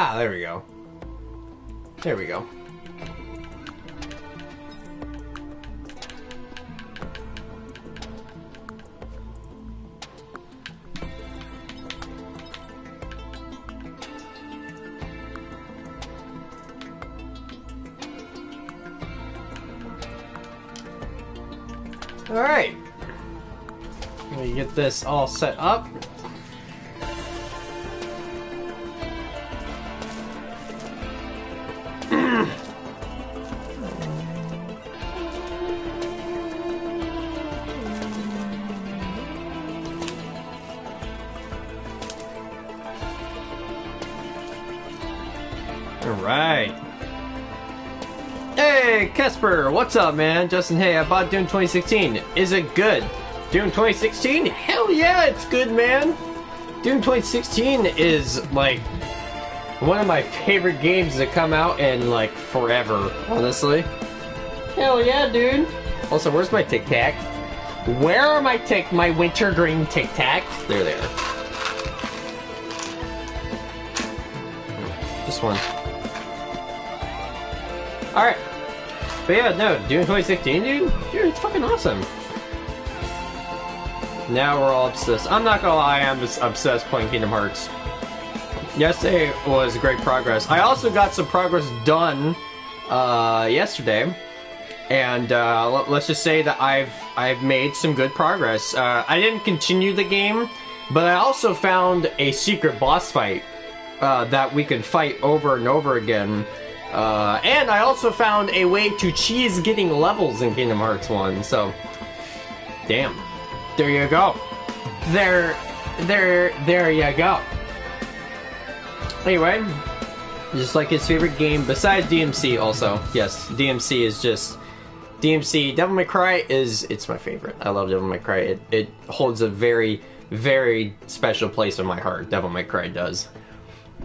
Ah, there we go. There we go. Alright. Me get this all set up. What's up, man? Justin, hey, I bought Doom 2016. Is it good? Doom 2016? Hell yeah, it's good, man! Doom 2016 is, like, one of my favorite games to come out in, like, forever, honestly. Hell yeah, dude! Also, where's my Tic Tac? Where are my Tic, my wintergreen Tic Tac? They are. there. This one. Alright. But yeah, no, Doom 2016, dude, dude, it's fucking awesome. Now we're all obsessed. I'm not gonna lie, I'm just obsessed playing Kingdom Hearts. Yesterday was great progress. I also got some progress done uh, yesterday, and uh, let's just say that I've I've made some good progress. Uh, I didn't continue the game, but I also found a secret boss fight uh, that we could fight over and over again. Uh, and I also found a way to cheese getting levels in Kingdom Hearts 1, so... Damn. There you go. There, there, there you go. Anyway, just like his favorite game, besides DMC also. Yes, DMC is just... DMC, Devil May Cry is, it's my favorite. I love Devil May Cry. It, it holds a very, very special place in my heart. Devil May Cry does.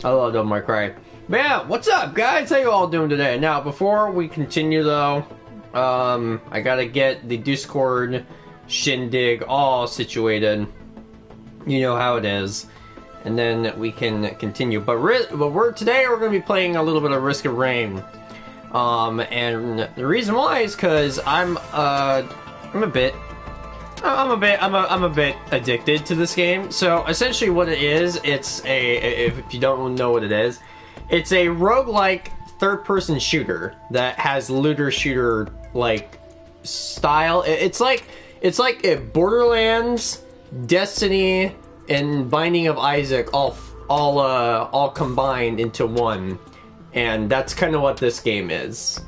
I love Devil May Cry. Yeah, what's up, guys? How you all doing today? Now, before we continue, though, um, I gotta get the Discord shindig all situated. You know how it is, and then we can continue. But, but we're today we're gonna be playing a little bit of Risk of Rain. Um, and the reason why is because I'm uh, I'm a bit I'm a bit, I'm a, I'm a bit addicted to this game. So essentially, what it is, it's a, if you don't know what it is, it's a roguelike third-person shooter that has looter shooter like style. It's like, it's like Borderlands, Destiny, and Binding of Isaac all, all, uh, all combined into one, and that's kind of what this game is.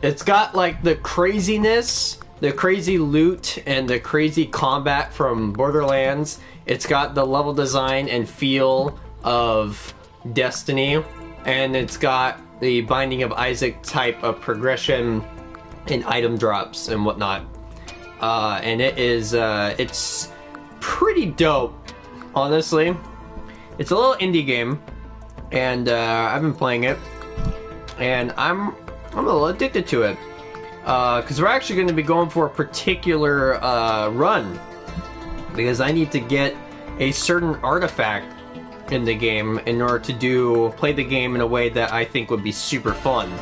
It's got like the craziness the crazy loot and the crazy combat from Borderlands. It's got the level design and feel of Destiny, and it's got the Binding of Isaac type of progression and item drops and whatnot. Uh, and it is, uh, it's pretty dope, honestly. It's a little indie game, and uh, I've been playing it, and I'm I'm a little addicted to it because uh, we're actually going to be going for a particular uh, run because I need to get a certain artifact in the game in order to do play the game in a way that I think would be super fun.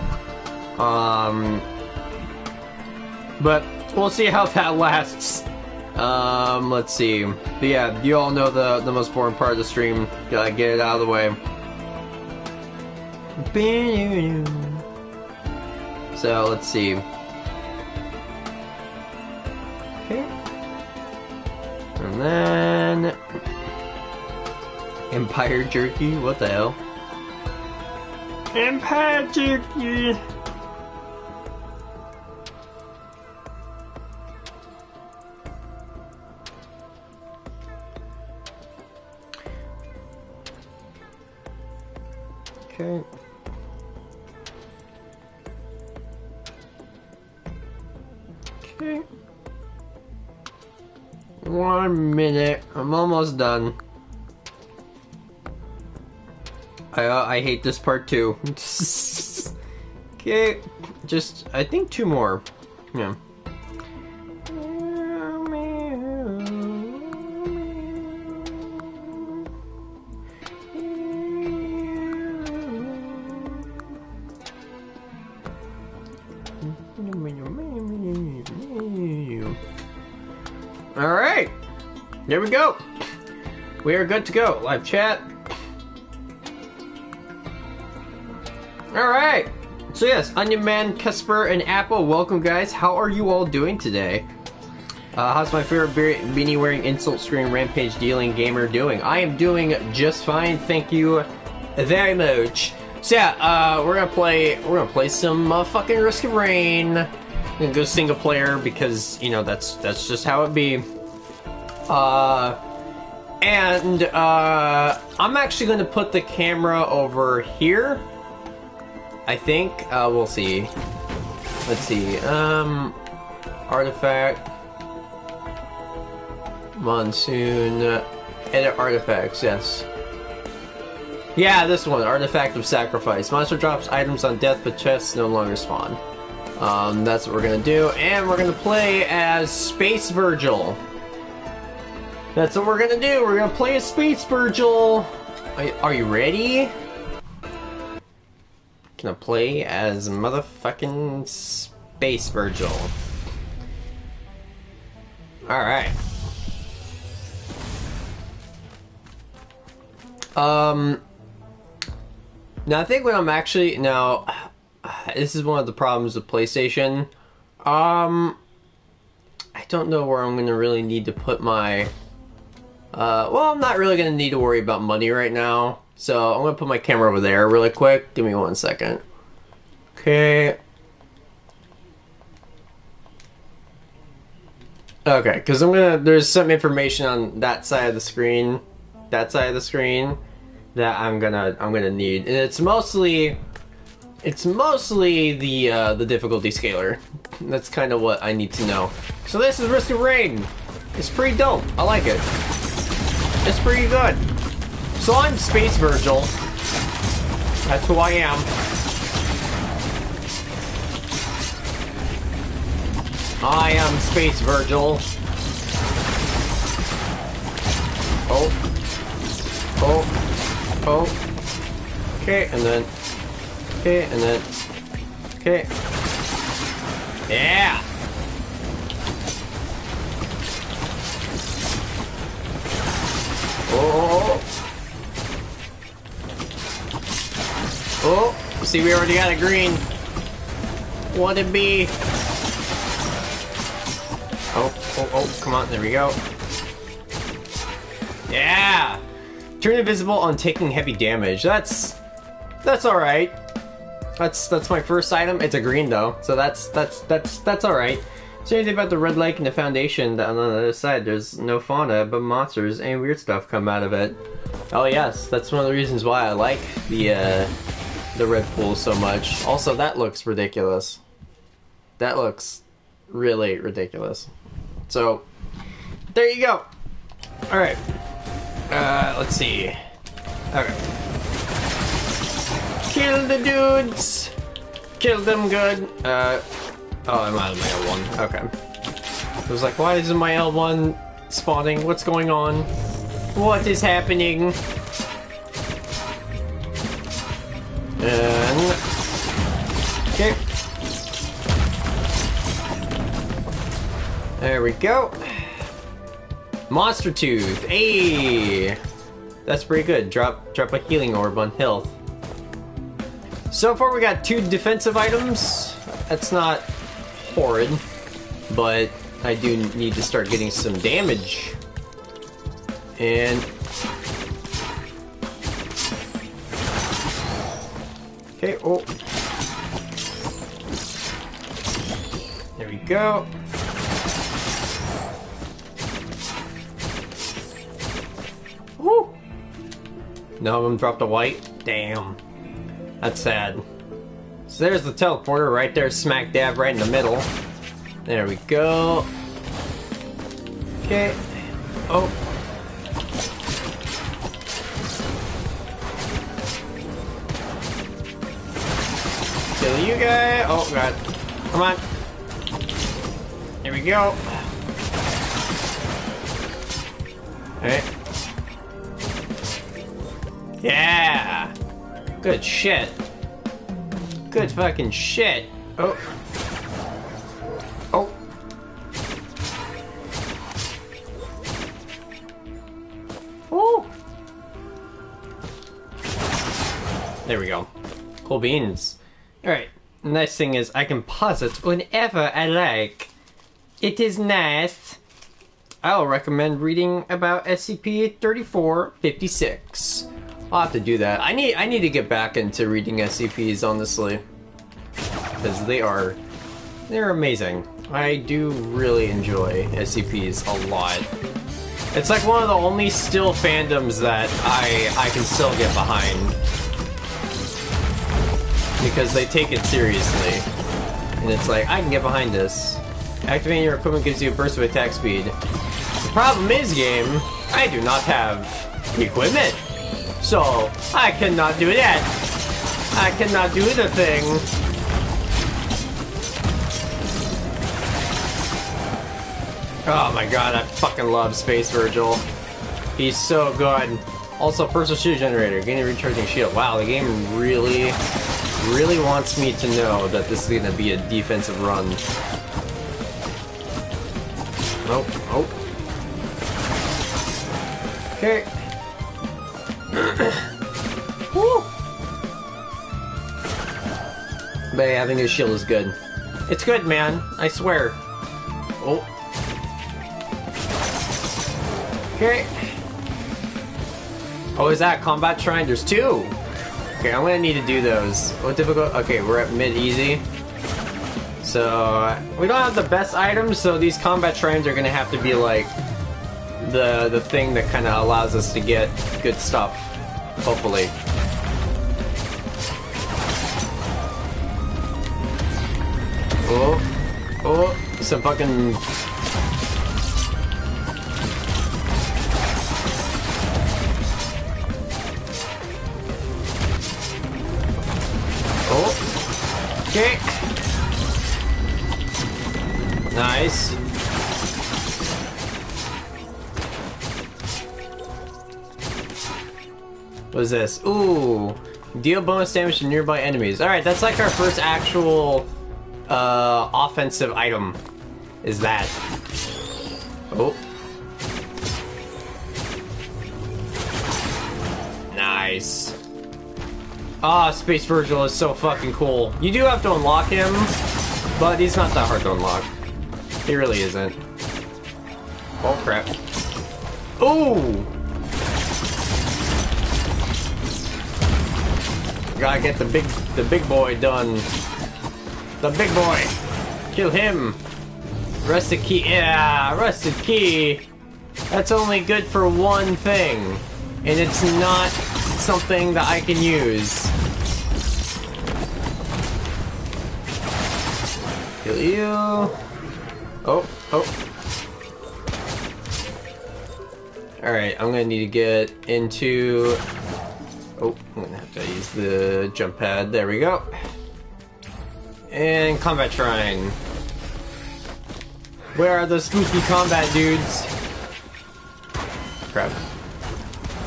Um, but we'll see how that lasts. Um, let's see. But yeah, you all know the the most boring part of the stream. Gotta get it out of the way. So let's see. Okay. And then... Empire Jerky? What the hell? Empire Jerky! Okay. Okay. One minute. I'm almost done. I, uh, I hate this part too. okay, just, I think two more. Yeah. All right, there we go. We are good to go. Live chat. Alright. So yes, Onion Man, Kesper, and Apple, welcome guys. How are you all doing today? Uh, how's my favorite be beanie wearing insult screen rampage dealing gamer doing? I am doing just fine, thank you very much. So yeah, uh, we're gonna play we're gonna play some uh, fucking Risk of Rain. I'm gonna go single player because you know that's that's just how it be. Uh, and uh, I'm actually gonna put the camera over here. I think uh, we'll see. Let's see. Um, artifact. Monsoon. Uh, edit artifacts, yes. Yeah, this one, Artifact of Sacrifice. Monster drops items on death, but chests no longer spawn. Um, that's what we're gonna do, and we're gonna play as Space Vergil. That's what we're gonna do, we're gonna play as Space Vergil! Are, are you ready? Gonna play as motherfucking Space Vergil. Alright. Um, now I think what I'm actually now, this is one of the problems with PlayStation. Um, I don't know where I'm gonna really need to put my. Uh, well, I'm not really gonna need to worry about money right now, so I'm gonna put my camera over there really quick. Give me one second. Okay. Okay, because I'm gonna. There's some information on that side of the screen that side of the screen that I'm gonna I'm gonna need, and it's mostly it's mostly the uh, the difficulty scaler. That's kind of what I need to know. So this is Risk of Rain. It's pretty dope. I like it. It's pretty good. So I'm Space Vergil. That's who I am. I am Space Vergil. Oh. Oh. Oh. Okay, and then. Okay, and then. Okay. Yeah! Oh. Oh. See, we already got a green. What it be? Oh, oh, oh, come on, there we go. Yeah! Turn invisible on taking heavy damage. That's that's all right. That's that's my first item. It's a green though, so that's that's that's that's all right. So anything about the red lake and the foundation on the other side? There's no fauna, but monsters and weird stuff come out of it. Oh yes, that's one of the reasons why I like the uh, the red pool so much. Also, that looks ridiculous. That looks really ridiculous. So there you go. All right. Uh, let's see. Okay. Kill the dudes! Kill them good. Uh, oh, I'm out of my L1. Okay. I was like, why isn't my L1 spawning? What's going on? What is happening? And... Okay. There we go. Monster Tooth. Hey, that's pretty good. Drop drop a healing orb on health. So far we got two defensive items. That's not horrid, but I do need to start getting some damage. And okay, oh, there we go. Woo! None of them dropped a white? Damn. That's sad. So there's the teleporter right there, smack dab right in the middle. There we go. Okay. Oh. kill you guys. Oh god. Come on. Here we go. Alright. Yeah! Good shit. Good fucking shit. Oh. Oh. Oh! There we go. Cool beans. Alright, nice thing is I can pause it whenever I like. It is nice. I'll recommend reading about SCP-3456. I'll have to do that. I need I need to get back into reading SCPs, honestly. Because they are... They're amazing. I do really enjoy SCPs a lot. It's like one of the only still fandoms that I I can still get behind. Because they take it seriously. And it's like, I can get behind this. Activating your equipment gives you a burst of attack speed. The problem is, game, I do not have equipment. So, I cannot do that. I cannot do the thing. Oh my god, I fucking love Space Vergil. He's so good. Also, personal shield generator, gaining recharging shield. Wow, the game really, really wants me to know that this is gonna be a defensive run. Nope, oh. Okay. Woo! But having a shield is good. It's good, man. I swear. Oh. Okay. Oh, is that combat shrine? There's two. Okay, I'm gonna need to do those. What difficult? Okay, we're at mid easy. So we don't have the best items, so these combat shrines are gonna have to be like the the thing that kind of allows us to get good stuff. Hopefully. Oh, oh, some fucking What is this? Ooh. Deal bonus damage to nearby enemies. Alright, that's like our first actual uh, offensive item. Is that. Oh. Nice. Ah, oh, Space Vergil is so fucking cool. You do have to unlock him, but he's not that hard to unlock. He really isn't. Oh crap. Ooh! Gotta get the big the big boy done. The big boy! Kill him! Rusted key yeah, rusted key! That's only good for one thing. And it's not something that I can use. Kill you. Oh, oh. Alright, I'm gonna need to get into... Oh, I'm gonna have to use the jump pad. There we go. And combat shrine. Where are the spooky combat dudes? Crap.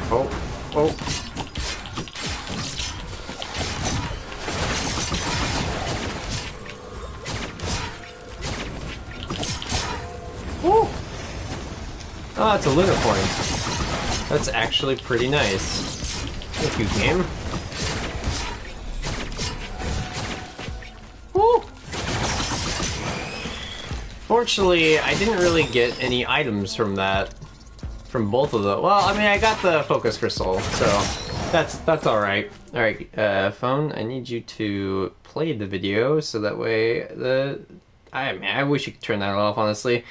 Oh, oh. Oh, it's a lunar point. That's actually pretty nice. Thank you, game. Woo! Fortunately, I didn't really get any items from that. From both of them. Well, I mean, I got the focus crystal, so that's that's all right. All right, uh, phone. I need you to play the video so that way the. I mean, I wish you could turn that off, honestly.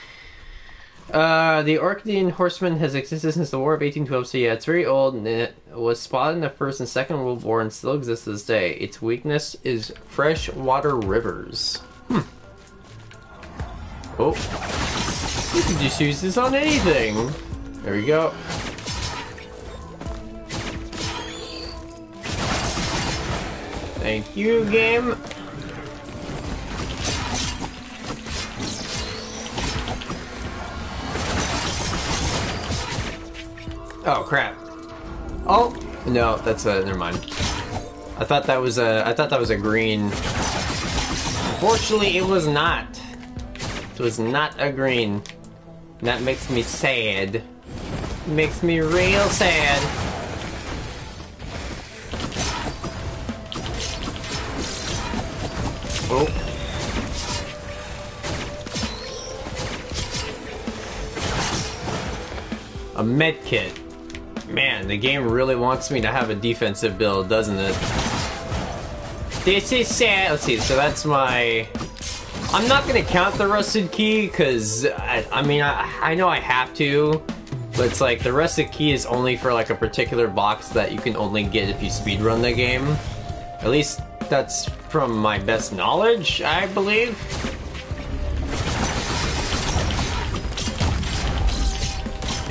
Uh, the Orcadian horseman has existed since the War of 1812, so yeah, it's very old, and it was spotted in the First and Second World War and still exists to this day. Its weakness is freshwater rivers. Hmm. Oh. You can just use this on anything. There we go. Thank you, game. Oh crap. Oh no, that's a never mind. I thought that was a I thought that was a green. Unfortunately, it was not. It was not a green. That makes me sad. Makes me real sad. Oh. A med kit. Man, the game really wants me to have a defensive build, doesn't it? This is sad. Let's see, so that's my... I'm not gonna count the rusted key, because, I, I, mean, I, I know I have to, but it's like, the rusted key is only for like a particular box that you can only get if you speedrun the game. At least that's from my best knowledge, I believe.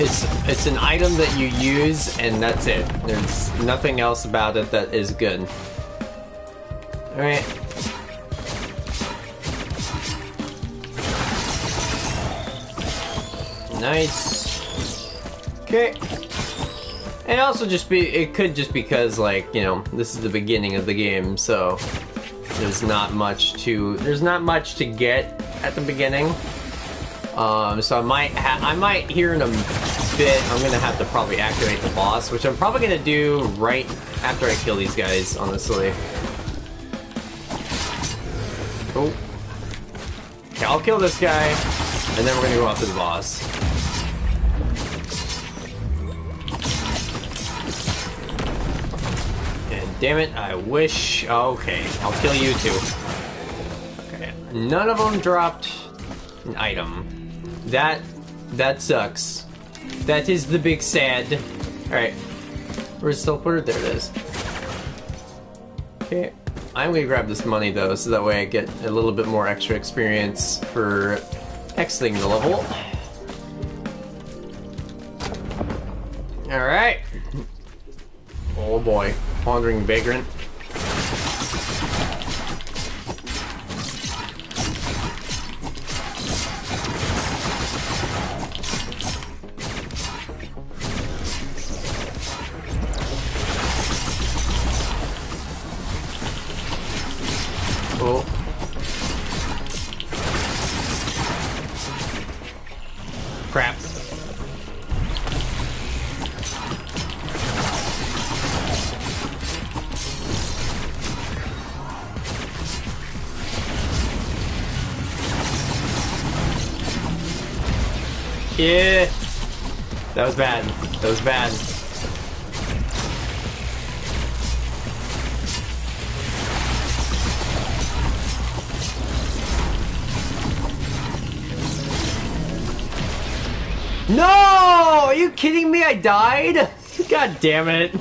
It's it's an item that you use and that's it. There's nothing else about it that is good. Alright. Nice. Okay. And also just be, it could just because like, you know, this is the beginning of the game, so there's not much to, there's not much to get at the beginning. Um, so I might, I might here in a bit, I'm gonna have to probably activate the boss, which I'm probably gonna do right after I kill these guys, honestly. Oh. Okay, I'll kill this guy, and then we're gonna go after the boss. And damn it, I wish... Okay, I'll kill you too. Okay, none of them dropped an item. That that sucks. That is the big sad. Alright. Where's the teleporter? There it is. Okay. I'm gonna grab this money though, so that way I get a little bit more extra experience for exiting the level. Alright. Oh boy. Wandering Vagrant. Died? God damn it.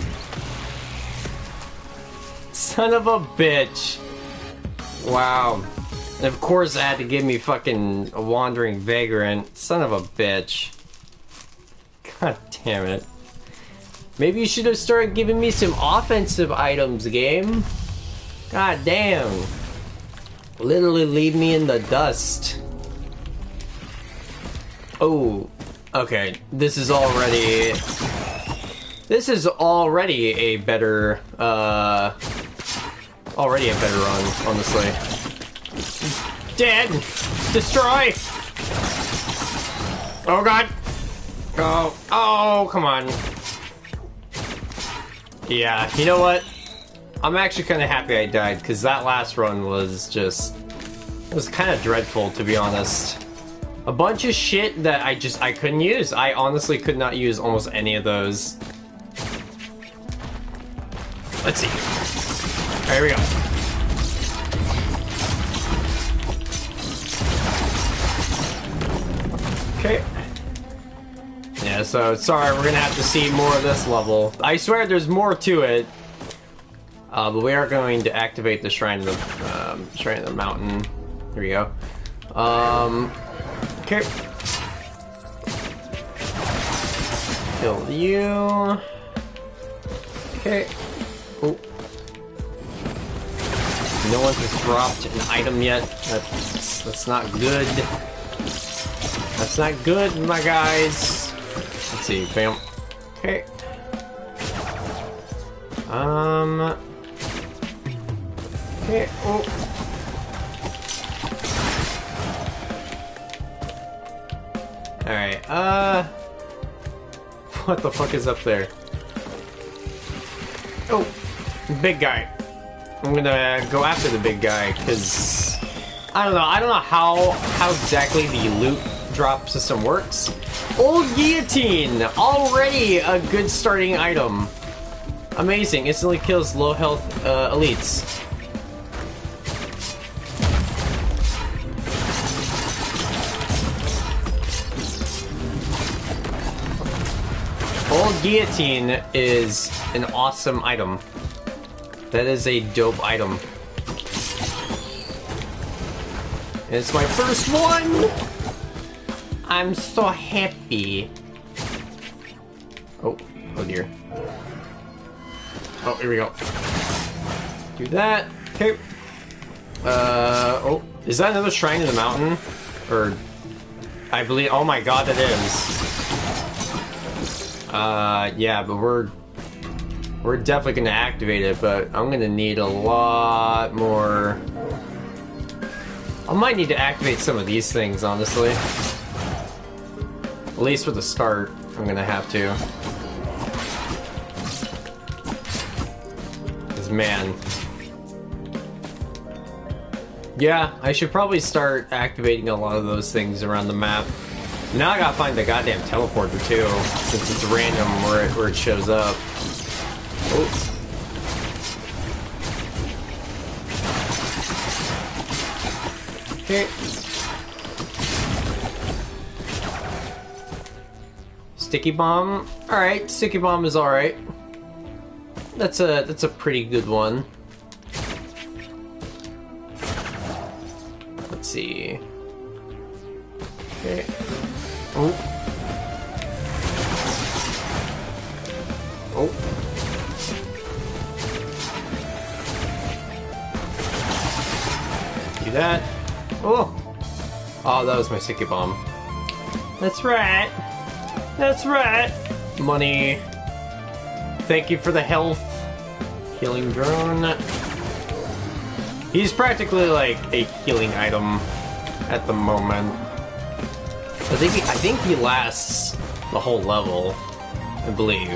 Son of a bitch. Wow. And of course I had to give me fucking a wandering vagrant. Son of a bitch. God damn it. Maybe you should have started giving me some offensive items, game. God damn. Literally leave me in the dust. Oh, okay. This is already... This is already a better, uh... Already a better run, honestly. Dead! Destroy! Oh god! Oh, oh, come on. Yeah, you know what? I'm actually kind of happy I died, because that last run was just... It was kind of dreadful, to be honest. A bunch of shit that I just, I couldn't use. I honestly could not use almost any of those. Let's see. Here we go. Okay. Yeah, so sorry, we're gonna have to see more of this level. I swear there's more to it. Uh, but we are going to activate the Shrine of the, um, Shrine of the Mountain. Here we go. Um, Kill you. Okay. Oh. No one has dropped an item yet. That's, that's not good. That's not good, my guys. Let's see, bam. Okay. Um. Okay, oh. Alright, uh... What the fuck is up there? Oh! Big guy. I'm gonna go after the big guy, because... I don't know. I don't know how how exactly the loot drop system works. Old Guillotine! Already a good starting item. Amazing. Instantly kills low health uh, elites. Guillotine is an awesome item. That is a dope item. It's my first one! I'm so happy. Oh, oh dear. Oh, here we go. Do that. Okay. Uh, oh, is that another shrine in the mountain? Or, I believe, oh my god, that is. Uh, yeah, but we're, we're definitely gonna activate it, but I'm gonna need a lot more... I might need to activate some of these things, honestly. At least for the start, I'm gonna have to. Because, man... Yeah, I should probably start activating a lot of those things around the map. Now I gotta find the goddamn teleporter too, since it's random where it, where it shows up. Oh. Okay. Sticky bomb. Alright, sticky bomb is alright. That's a that's a pretty good one. Let's see. Okay. Oh. Oh. Do that. Oh! Oh, that was my sticky bomb. That's right. That's right. Money. Thank you for the health. Healing drone. He's practically like a healing item at the moment. I think he, I think he lasts the whole level, I believe.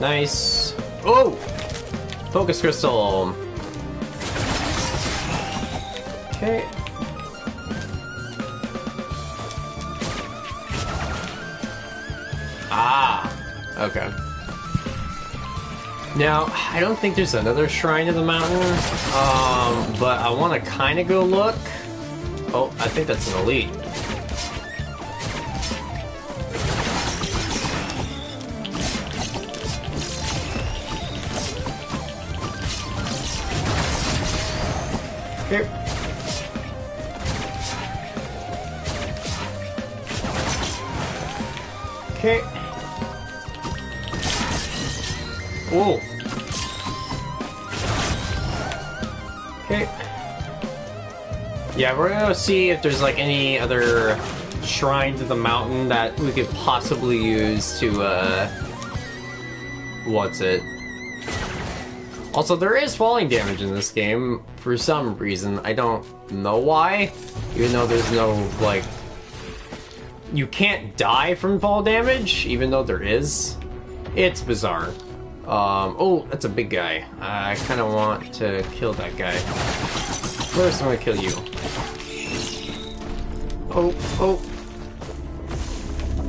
Nice. Oh! Focus crystal. Okay. Ah. Okay. Now, I don't think there's another shrine in the mountain, um, but I want to kind of go look. Oh, I think that's an elite. Yeah, we're gonna see if there's like any other shrines of the mountain that we could possibly use to, uh... What's it? Also, there is falling damage in this game for some reason. I don't know why, even though there's no, like... You can't die from fall damage, even though there is. It's bizarre. Um, oh, that's a big guy. I kind of want to kill that guy. First, I'm gonna kill you. Oh, oh.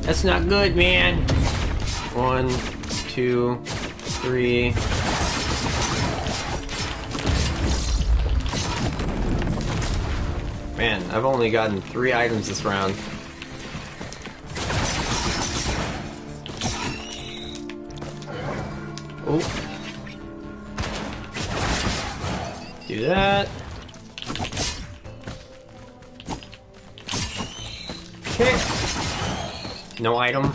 That's not good, man. One, two, three. Man, I've only gotten three items this round. Oh. Do that. No item.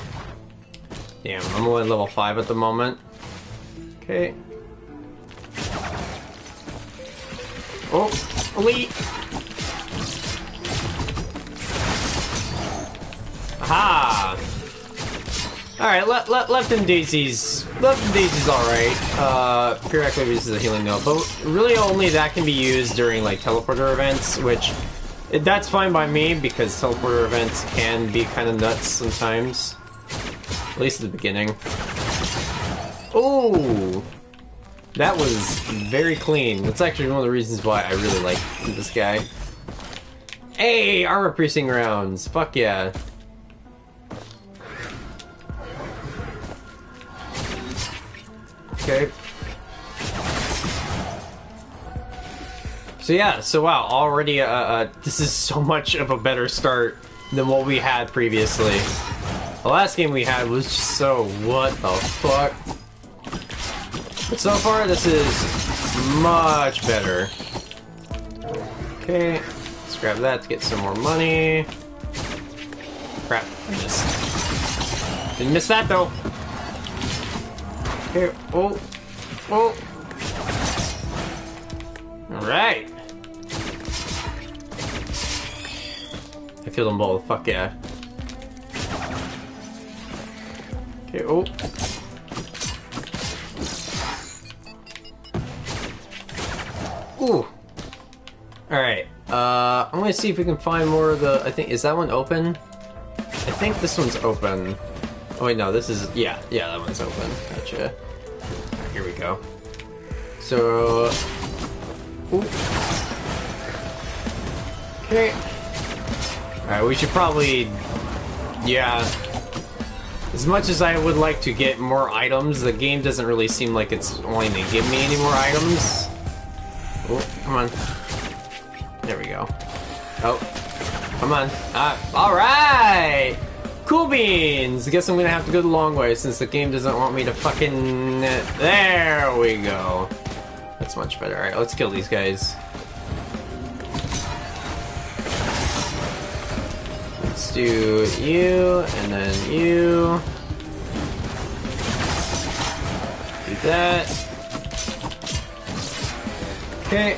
Damn, I'm only level 5 at the moment. Okay. Oh, elite! Aha! Alright, le le Lepton Daisy's Lepton Daisy's alright. Uh periodically uses a healing note, but really only that can be used during like teleporter events, which that's fine by me because teleporter events can be kind of nuts sometimes. At least at the beginning. Oh! That was very clean. That's actually one of the reasons why I really like this guy. Hey, armor piercing rounds. Fuck yeah. Okay. So yeah, so wow, already uh, uh, this is so much of a better start than what we had previously. The last game we had was just so what the fuck. But so far this is much better. Okay, let's grab that to get some more money. Crap, I missed. Didn't miss that though. Okay, oh, oh. Alright. I killed them both, fuck yeah. Okay, oh. Ooh. Alright, uh, I'm gonna see if we can find more of the, I think, is that one open? I think this one's open. Oh wait, no, this is, yeah, yeah, that one's open. Gotcha. Here we go. So, ooh. Okay. Alright, we should probably, yeah, as much as I would like to get more items, the game doesn't really seem like it's wanting to give me any more items. Oh, come on. There we go. Oh, come on. Ah, alright! Cool beans! I guess I'm gonna have to go the long way since the game doesn't want me to fucking... There we go. That's much better. Alright, let's kill these guys. Let's do you, and then you. Do that. Okay.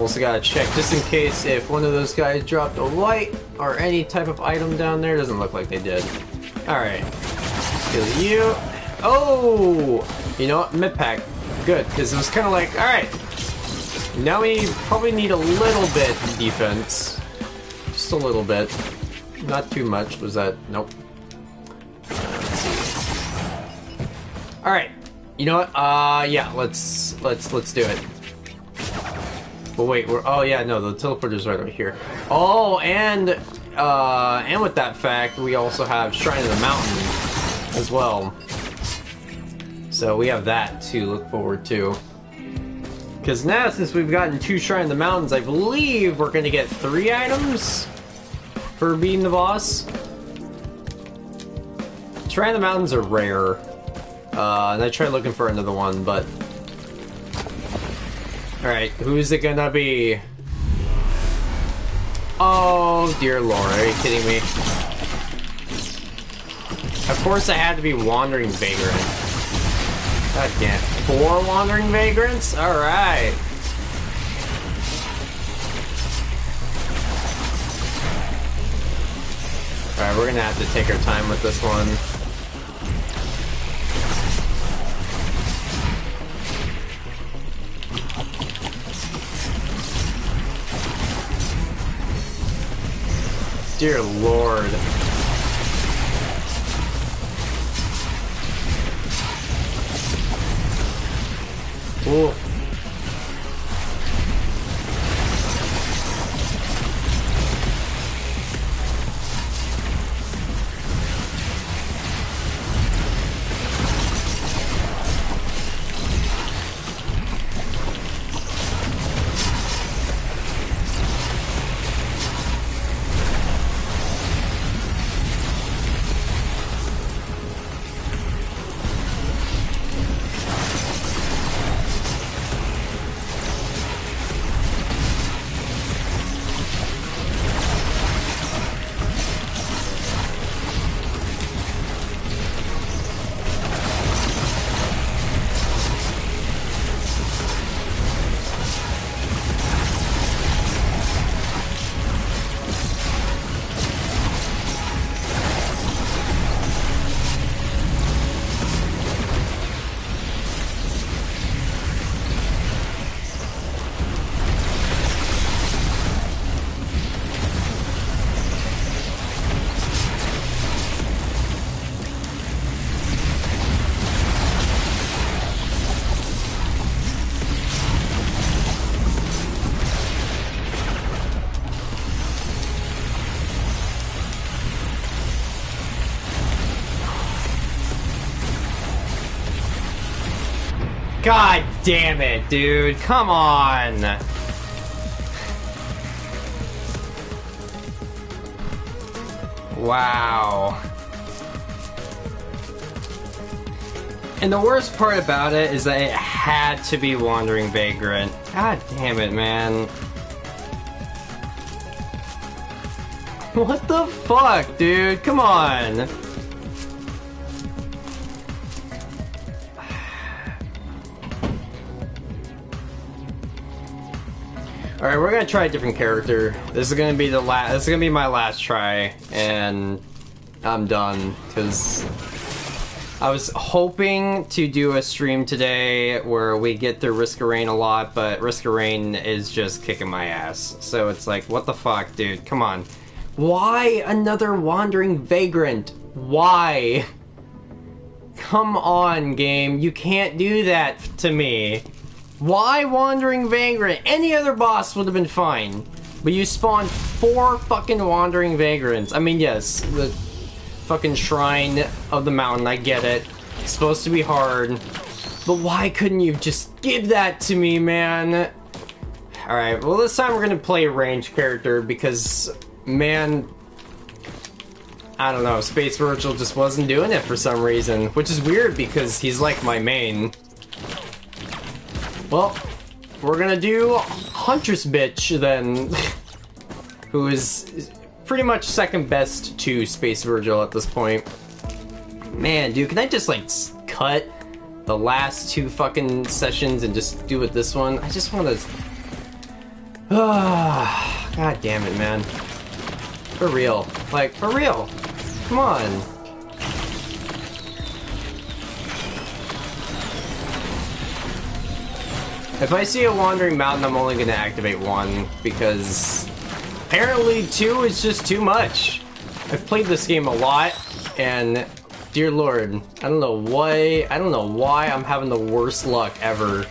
Also gotta check just in case if one of those guys dropped a light or any type of item down there. Doesn't look like they did. Alright. Kill you. Oh! You know what? Mid pack. Good, because it was kind of like, alright. Now we probably need a little bit defense. Just a little bit. Not too much. Was that? Nope. All right. You know what? Uh, yeah. Let's let's let's do it. But wait, we're oh yeah, no, the teleporter's right over here. Oh, and uh, and with that fact, we also have Shrine of the Mountain as well. So we have that to look forward to. Because now, since we've gotten two Shrine of the Mountains, I believe we're going to get three items for beating the boss. Of the Mountains are rare. Uh, and I tried looking for another one, but... Alright, who's it gonna be? Oh, dear lord, are you kidding me? Of course I had to be Wandering Vagrant. God damn. Four Wandering Vagrants? Alright. Alright, we're gonna have to take our time with this one. Dear lord. Ooh. God damn it, dude. Come on. Wow. And the worst part about it is that it had to be Wandering Vagrant. God damn it, man. What the fuck, dude? Come on. Alright, we're gonna try a different character. This is gonna be the last this is gonna be my last try, and I'm done, because I was hoping to do a stream today where we get through Risk of Rain a lot, but Risk of Rain is just kicking my ass. So it's like, what the fuck, dude? Come on. Why another Wandering Vagrant? Why? Come on, game. You can't do that to me. Why Wandering Vagrant? Any other boss would have been fine. But you spawned four fucking Wandering Vagrants. I mean, yes, the fucking Shrine of the Mountain, I get it. It's supposed to be hard. But why couldn't you just give that to me, man? Alright, well this time we're gonna play a range character because, man, I don't know, Space Vergil just wasn't doing it for some reason. Which is weird because he's like my main. Well, we're gonna do Huntress Bitch then, who is pretty much second best to Space Vergil at this point. Man, dude, can I just like cut the last two fucking sessions and just do it this one? I just want to. God damn it, man. For real, like for real. Come on. If I see a Wandering Mountain, I'm only gonna activate one, because apparently two is just too much. I've played this game a lot, and dear lord, I don't know why, I don't know why I'm having the worst luck ever.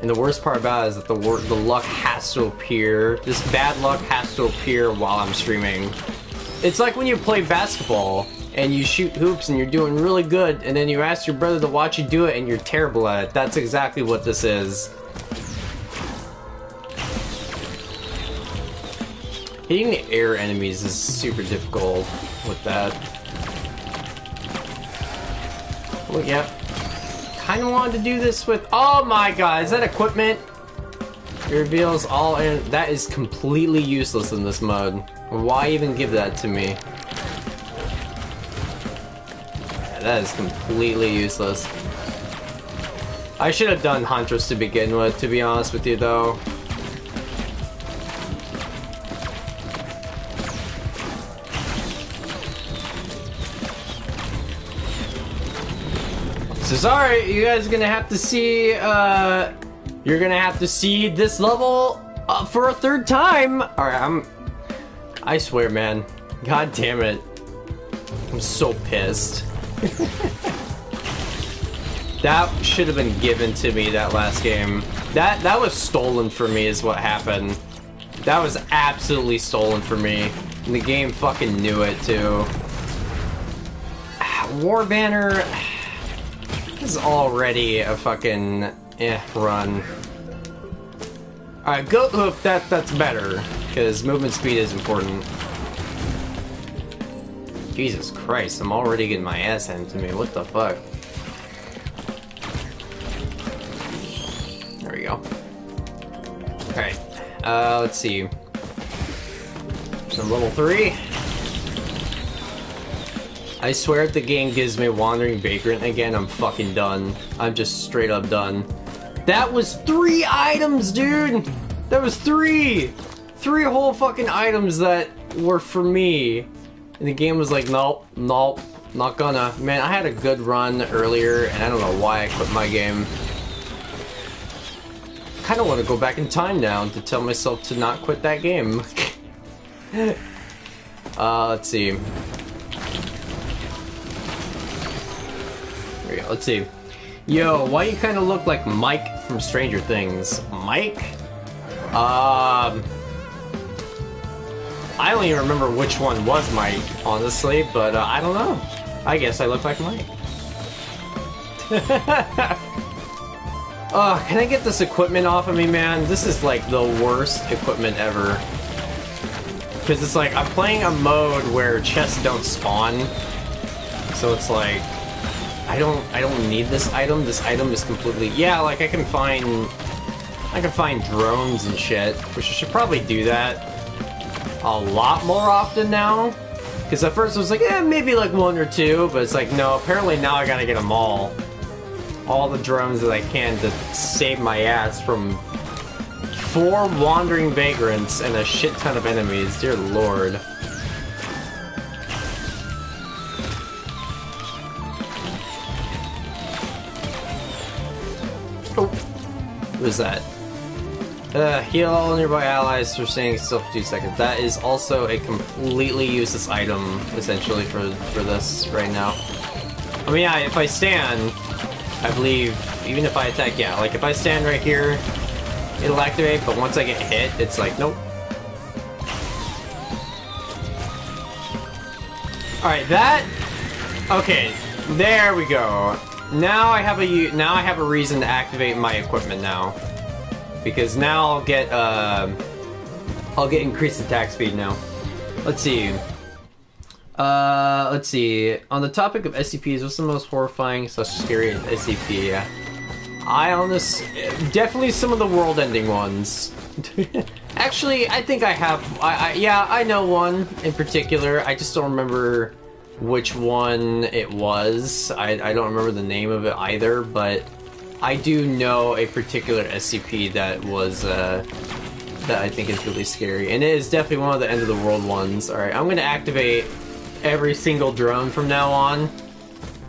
And the worst part about it is that the the luck has to appear, this bad luck has to appear while I'm streaming. It's like when you play basketball, and you shoot hoops and you're doing really good, and then you ask your brother to watch you do it and you're terrible at it. That's exactly what this is. Hitting the air enemies is super difficult with that. Well, yeah. Kinda wanted to do this with- Oh my god, is that equipment? It reveals all- and That is completely useless in this mode. Why even give that to me? That is completely useless. I should have done Huntress to begin with, to be honest with you, though. So sorry, you guys are gonna have to see, uh... You're gonna have to see this level uh, for a third time! Alright, I'm... I swear, man. God damn it. I'm so pissed. that should have been given to me that last game. That that was stolen from me is what happened. That was absolutely stolen from me. And the game fucking knew it too. War Banner is already a fucking eh run. Alright, Goat Hoof, that, that's better. Because movement speed is important. Jesus Christ, I'm already getting my ass handed to me. What the fuck? There we go. Alright. Uh, let's see. Some level 3. I swear if the game gives me Wandering Vagrant again, I'm fucking done. I'm just straight up done. That was three items, dude! That was three! Three whole fucking items that were for me. And the game was like, nope, nope, not gonna. Man, I had a good run earlier, and I don't know why I quit my game. kind of want to go back in time now to tell myself to not quit that game. uh, let's see. Here we go, let's see. Yo, why you kind of look like Mike from Stranger Things? Mike? Um... I don't even remember which one was Mike, honestly, but uh, I don't know. I guess I look like Mike. Oh, can I get this equipment off of me, man? This is like the worst equipment ever. Because it's like, I'm playing a mode where chests don't spawn. So it's like, I don't, I don't need this item. This item is completely, yeah, like I can find, I can find drones and shit, which I should probably do that a lot more often now. Because at first I was like, eh, maybe like one or two, but it's like, no, apparently now I gotta get them all. All the drones that I can to save my ass from four wandering vagrants and a shit ton of enemies. Dear lord. Oh, that? Uh, heal all nearby allies for staying still for two seconds. That is also a completely useless item, essentially, for, for this right now. I mean, yeah, if I stand, I believe, even if I attack, yeah, like if I stand right here, it'll activate, but once I get hit, it's like, nope. Alright, that... Okay, there we go. Now I have a now I have a reason to activate my equipment now because now I'll get uh, I'll get increased attack speed now. Let's see. Uh, let's see. On the topic of SCPs, what's the most horrifying slash scary SCP? I on this definitely some of the world-ending ones. Actually, I think I have. I, I yeah, I know one in particular. I just don't remember which one it was. I I don't remember the name of it either, but I do know a particular SCP that was, uh, that I think is really scary. And it is definitely one of the end of the world ones. Alright, I'm gonna activate every single drone from now on.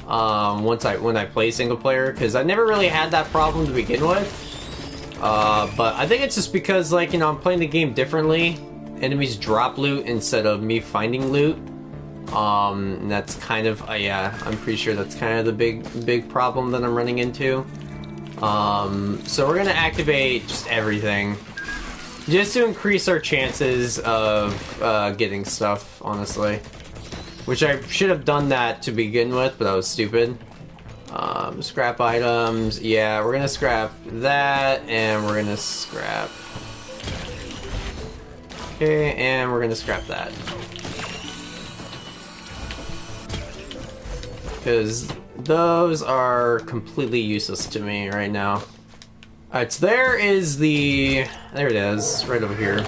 Um, once I, when I play single player, because I never really had that problem to begin with. Uh, but I think it's just because, like, you know, I'm playing the game differently. Enemies drop loot instead of me finding loot. Um, that's kind of, uh, yeah, I'm pretty sure that's kind of the big, big problem that I'm running into. Um, so we're gonna activate just everything. Just to increase our chances of uh, getting stuff, honestly. Which I should have done that to begin with, but that was stupid. Um, scrap items, yeah, we're gonna scrap that, and we're gonna scrap... Okay, and we're gonna scrap that. Because those are completely useless to me right now. Alright, so there is the... There it is, right over here.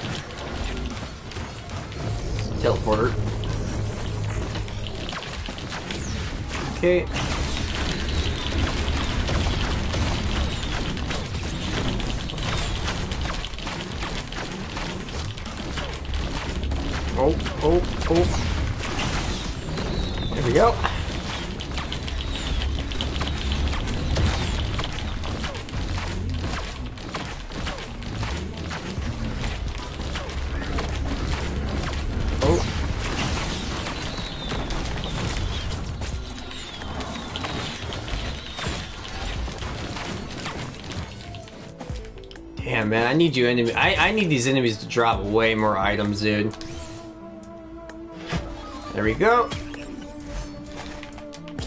Teleporter. Okay. Oh, oh, oh. There we go. Man. I need you enemy. I, I need these enemies to drop way more items, dude. There we go.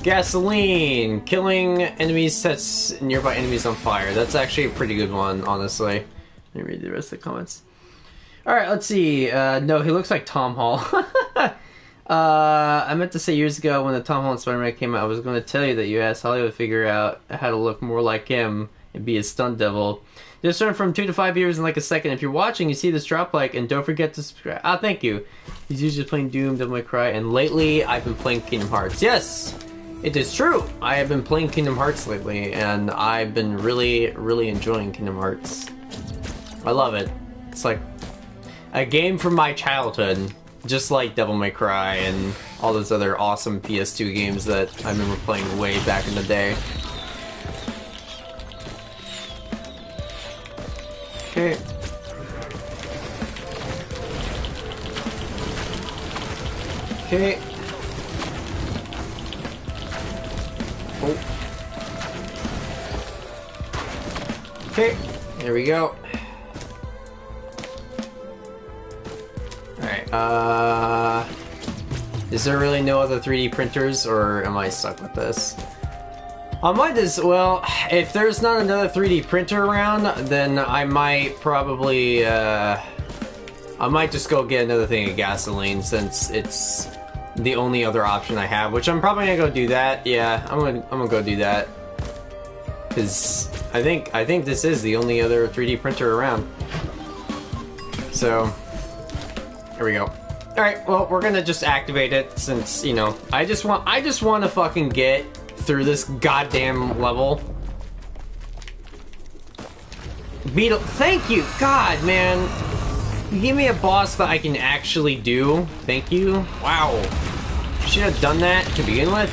Gasoline. Killing enemies sets nearby enemies on fire. That's actually a pretty good one, honestly. Let me read the rest of the comments. Alright, let's see. Uh, no, he looks like Tom Hall. uh, I meant to say years ago when the Tom Holland Spider-Man came out, I was going to tell you that you asked Hollywood to figure out how to look more like him and be a stunt devil. Turn from two to five years in like a second. If you're watching, you see this drop like, and don't forget to subscribe. Ah, thank you. He's usually playing Doom, Devil May Cry, and lately I've been playing Kingdom Hearts. Yes, it is true. I have been playing Kingdom Hearts lately, and I've been really, really enjoying Kingdom Hearts. I love it. It's like a game from my childhood, just like Devil May Cry and all those other awesome PS2 games that I remember playing way back in the day. Okay. Okay. Oh. Okay, there we go. Alright, uh... Is there really no other 3D printers, or am I stuck with this? I might as well. If there's not another 3D printer around, then I might probably. Uh, I might just go get another thing of gasoline since it's the only other option I have. Which I'm probably gonna go do that. Yeah, I'm gonna I'm gonna go do that because I think I think this is the only other 3D printer around. So here we go. All right, well we're gonna just activate it since you know I just want I just want to fucking get through this goddamn level. Beetle, thank you, God, man. Give me a boss that I can actually do. Thank you. Wow. Should have done that to begin with.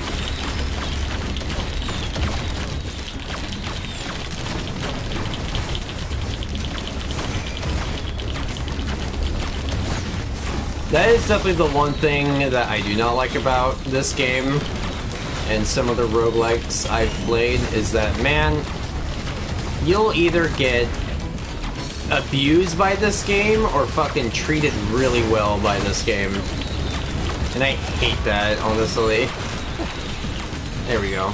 That is definitely the one thing that I do not like about this game and some of the roguelikes I've played is that, man, you'll either get abused by this game or fucking treated really well by this game. And I hate that, honestly. There we go.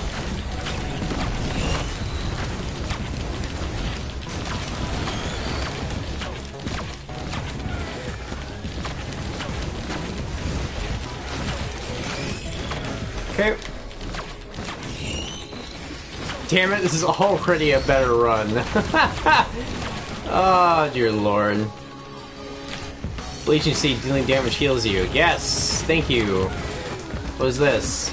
Damn it, this is already a better run. oh, dear lord. Leeching Seed dealing damage heals you. Yes, thank you. What is this?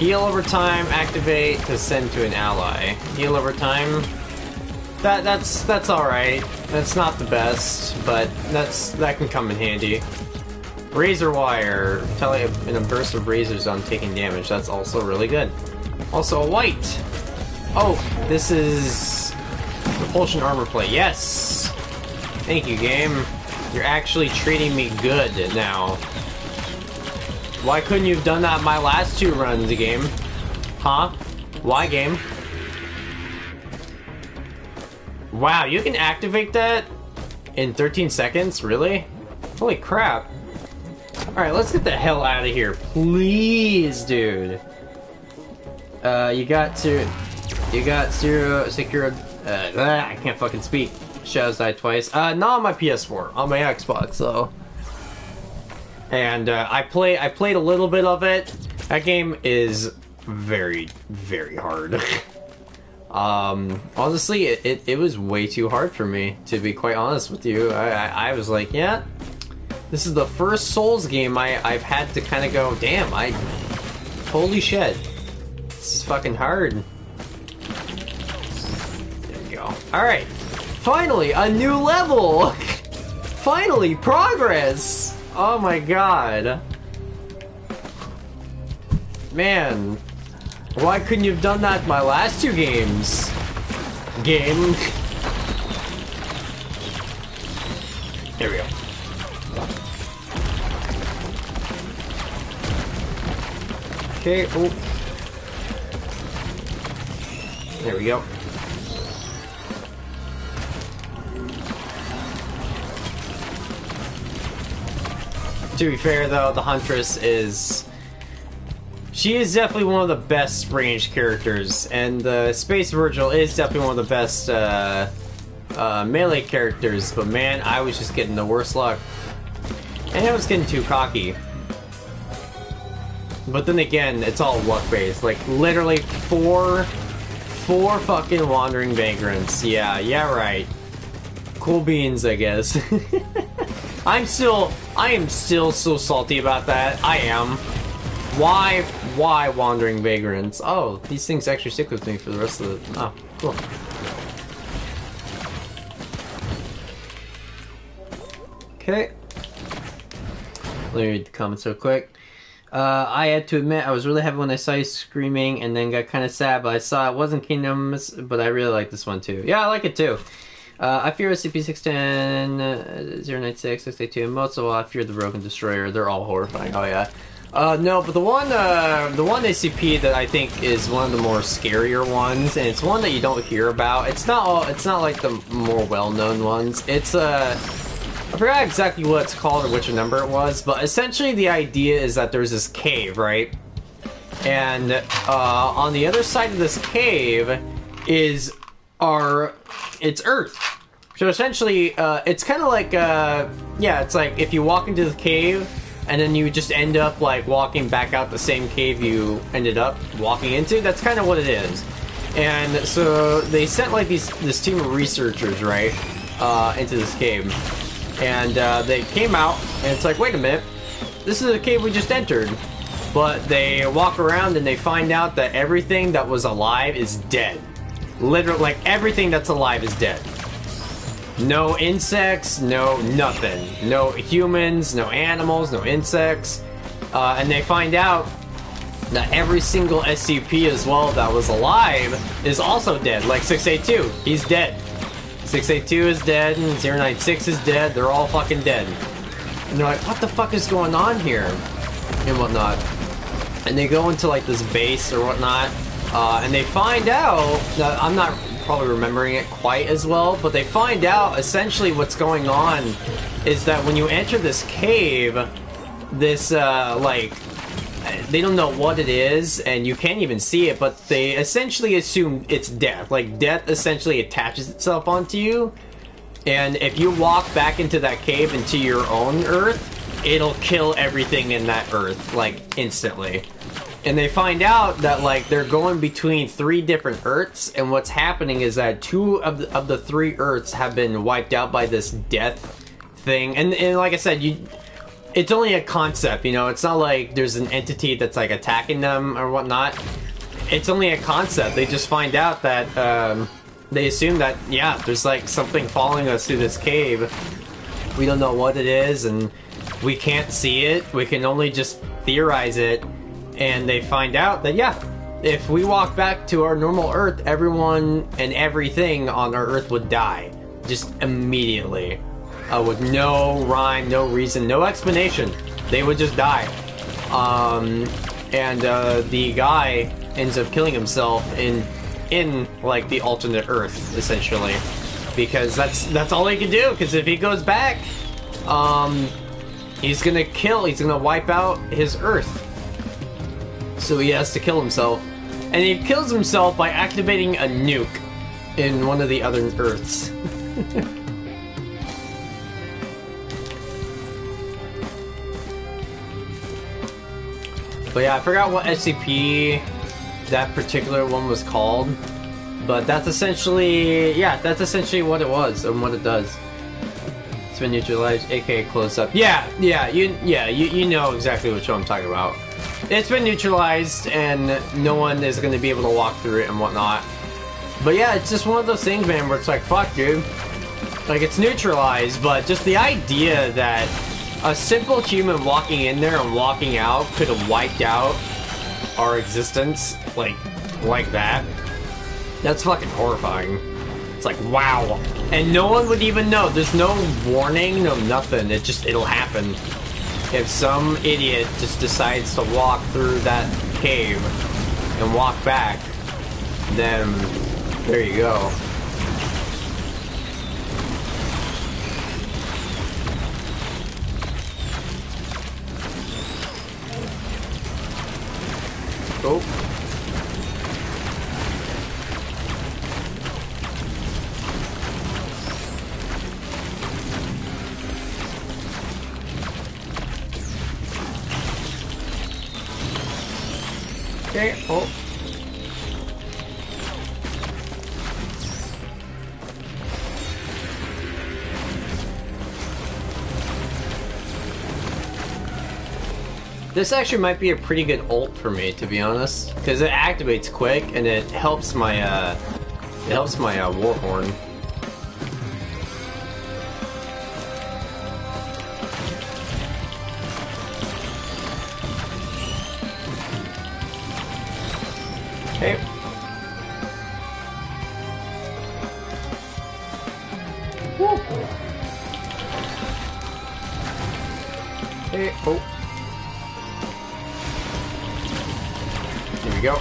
Heal over time, activate to send to an ally. Heal over time. That that's that's alright. That's not the best, but that's that can come in handy. Razor wire, telling in a burst of razors on taking damage. That's also really good. Also a white. Oh, this is repulsion armor plate. Yes. Thank you, game. You're actually treating me good now. Why couldn't you have done that my last two runs, game? Huh? Why, game? Wow, you can activate that in 13 seconds? Really? Holy crap. Alright, let's get the hell out of here. Please, dude. Uh, you got to... You got zero... Secure... Uh, ah, I can't fucking speak. Shadows died twice. Uh, not on my PS4. On my Xbox, though. And, uh, I play... I played a little bit of it. That game is very, very hard. um, honestly, it, it, it, was way too hard for me, to be quite honest with you. I, I, I was like, yeah, this is the first Souls game I, I've had to kind of go, damn, I... Holy shit. Is fucking hard. There we go. Alright. Finally, a new level! Finally, progress! Oh my god. Man. Why couldn't you have done that my last two games? Game. There we go. Okay, oh. There we go. To be fair though, the Huntress is... She is definitely one of the best ranged characters, and the Space Vergil is definitely one of the best uh, uh, melee characters, but man, I was just getting the worst luck. And I was getting too cocky. But then again, it's all luck-based. Like, literally four... Four fucking Wandering Vagrants. Yeah, yeah, right. Cool beans, I guess. I'm still... I am still so salty about that. I am. Why... Why Wandering Vagrants? Oh, these things actually stick with me for the rest of the... Oh, cool. Okay. Let me read the comments real quick. Uh, I had to admit, I was really happy when I saw you screaming and then got kind of sad, but I saw it wasn't Kingdoms, but I really like this one too. Yeah, I like it too. Uh, I fear SCP-610, uh, 096, 682, and most of all, I fear the Broken Destroyer. They're all horrifying. Oh yeah. Uh, no, but the one, uh, the one SCP that I think is one of the more scarier ones, and it's one that you don't hear about. It's not all, it's not like the more well-known ones. It's, uh, I forgot exactly what it's called or which number it was, but essentially the idea is that there's this cave, right? and uh, on the other side of this cave is our it's Earth. So essentially, uh, it's kind of like uh, yeah, it's like if you walk into the cave and then you just end up like walking back out the same cave you ended up walking into. That's kind of what it is. And so they sent like these this team of researchers right uh, into this cave, and uh, they came out and it's like, wait a minute, this is a cave we just entered. But they walk around and they find out that everything that was alive is dead. Literally, like everything that's alive is dead. No insects, no nothing. No humans, no animals, no insects. Uh, and they find out that every single SCP as well that was alive is also dead. Like 682, he's dead. 682 is dead, and 096 is dead. They're all fucking dead. And they're like, what the fuck is going on here? And whatnot. And they go into like this base or whatnot, uh, and they find out I'm not probably remembering it quite as well, but they find out essentially what's going on is that when you enter this cave, this uh, like they don't know what it is and you can't even see it, but they essentially assume it's death. Like death essentially attaches itself onto you, and if you walk back into that cave into your own Earth, it'll kill everything in that Earth like instantly and they find out that like they're going between three different Earths, and what's happening is that two of the, of the three Earths have been wiped out by this death thing. And and like I said, you it's only a concept, you know. It's not like there's an entity that's like attacking them or whatnot. It's only a concept. They just find out that um, they assume that yeah, there's like something following us through this cave. We don't know what it is, and we can't see it. We can only just theorize it and they find out that yeah, if we walk back to our normal Earth, everyone and everything on our Earth would die just immediately, uh, with no rhyme, no reason, no explanation. They would just die. Um, and uh, the guy ends up killing himself in in like the alternate Earth, essentially, because that's that's all he can do. Because if he goes back, um, he's gonna kill. He's gonna wipe out his Earth so he has to kill himself. And he kills himself by activating a nuke in one of the other Earths. but yeah, I forgot what SCP that particular one was called. But that's essentially, yeah, that's essentially what it was and what it does. It's been neutralized, aka close up. Yeah, yeah, you, yeah, you, you know exactly what show I'm talking about. It's been neutralized, and no one is going to be able to walk through it and whatnot. But yeah, it's just one of those things, man, where it's like, fuck, dude. Like, it's neutralized, but just the idea that a simple human walking in there and walking out could have wiped out our existence, like, like that. That's fucking horrifying. It's like, wow. And no one would even know. There's no warning, no nothing. It just, it'll happen if some idiot just decides to walk through that cave and walk back, then there you go. Oh. Okay, oh. This actually might be a pretty good ult for me, to be honest, because it activates quick and it helps my uh, it helps my uh, warhorn. Here we go.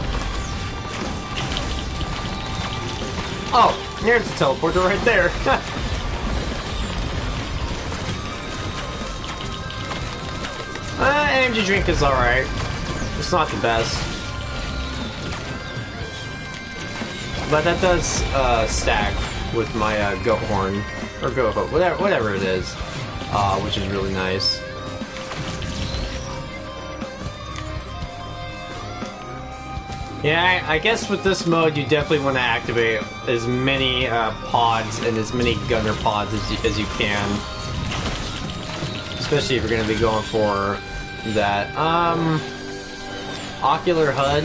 Oh, there's a teleporter right there. uh, energy drink is alright. It's not the best. But that does uh, stack with my uh, goat horn. Or goat horn, whatever, whatever it is. Uh, which is really nice. Yeah, I, I guess with this mode, you definitely want to activate as many uh, pods and as many gunner pods as you, as you can. Especially if you're going to be going for that. Um, ocular HUD.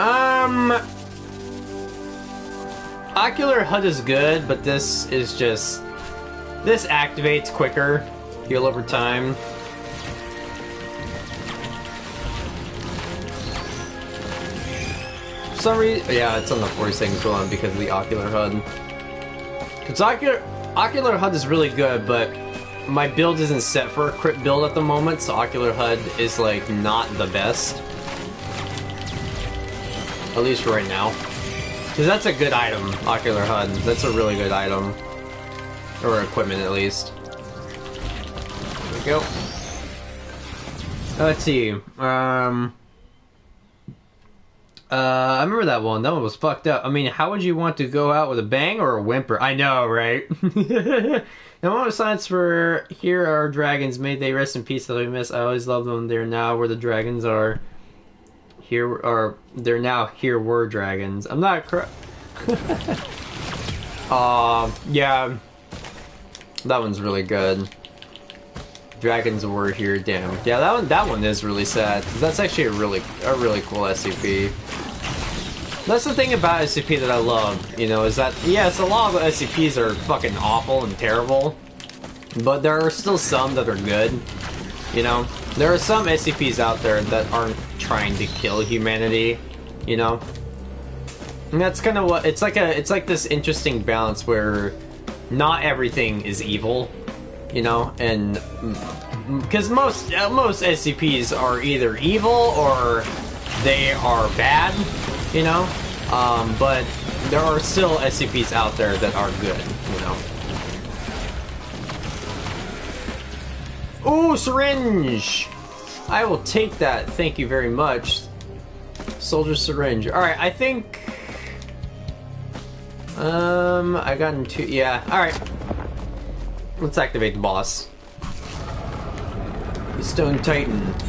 Um, ocular HUD is good, but this is just this activates quicker, heal over time. Some reason, yeah, it's on the force things one because of the ocular HUD. Because ocular, ocular HUD is really good, but my build isn't set for a crit build at the moment, so ocular HUD is like not the best. At least right now. Because that's a good item, ocular HUD. That's a really good item. Or equipment at least. There we go. Let's see. Um uh, I remember that one. That one was fucked up. I mean, how would you want to go out with a bang or a whimper? I know, right? and one of signs for here are dragons. May they rest in peace that we miss. I always love them. They're now where the dragons are. Here are they're now here were dragons. I'm not correct. uh, yeah, that one's really good. Dragons were here, damn. Yeah, that one that one is really sad. That's actually a really a really cool SCP. That's the thing about SCP that I love, you know, is that yes, a lot of SCPs are fucking awful and terrible, but there are still some that are good. You know, there are some SCPs out there that aren't trying to kill humanity, you know. And that's kind of what it's like a it's like this interesting balance where not everything is evil you know, and because most uh, most SCPs are either evil or they are bad, you know. Um, but there are still SCPs out there that are good, you know. Ooh, syringe! I will take that. Thank you very much. Soldier syringe. Alright, I think... Um, I got into... Yeah, alright. Let's activate the boss. The Stone Titan.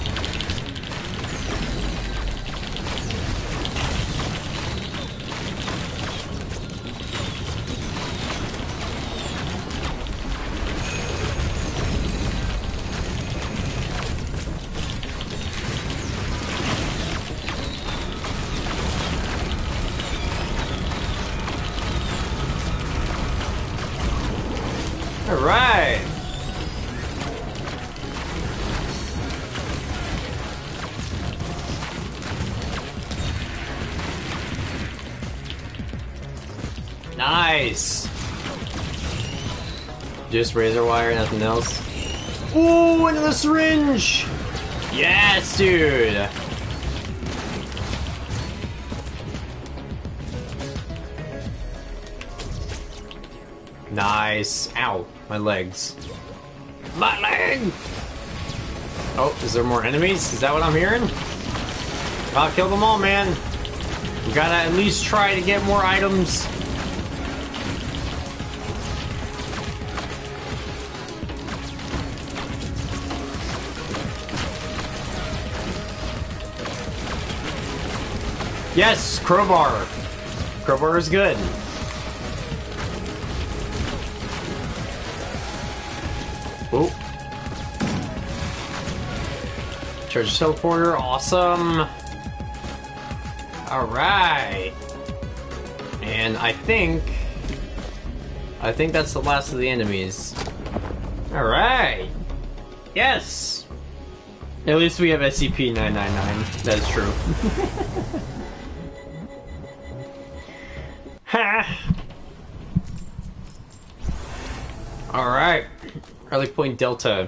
Razor wire, nothing else. Ooh, the syringe! Yes, dude! Nice. Ow, my legs. My leg! Oh, is there more enemies? Is that what I'm hearing? I'll kill them all, man. We gotta at least try to get more items. Yes, crowbar. Crowbar is good. Oh. Charge teleporter, awesome. Alright. And I think... I think that's the last of the enemies. Alright. Yes! At least we have SCP-999. That is true. Rally Point Delta.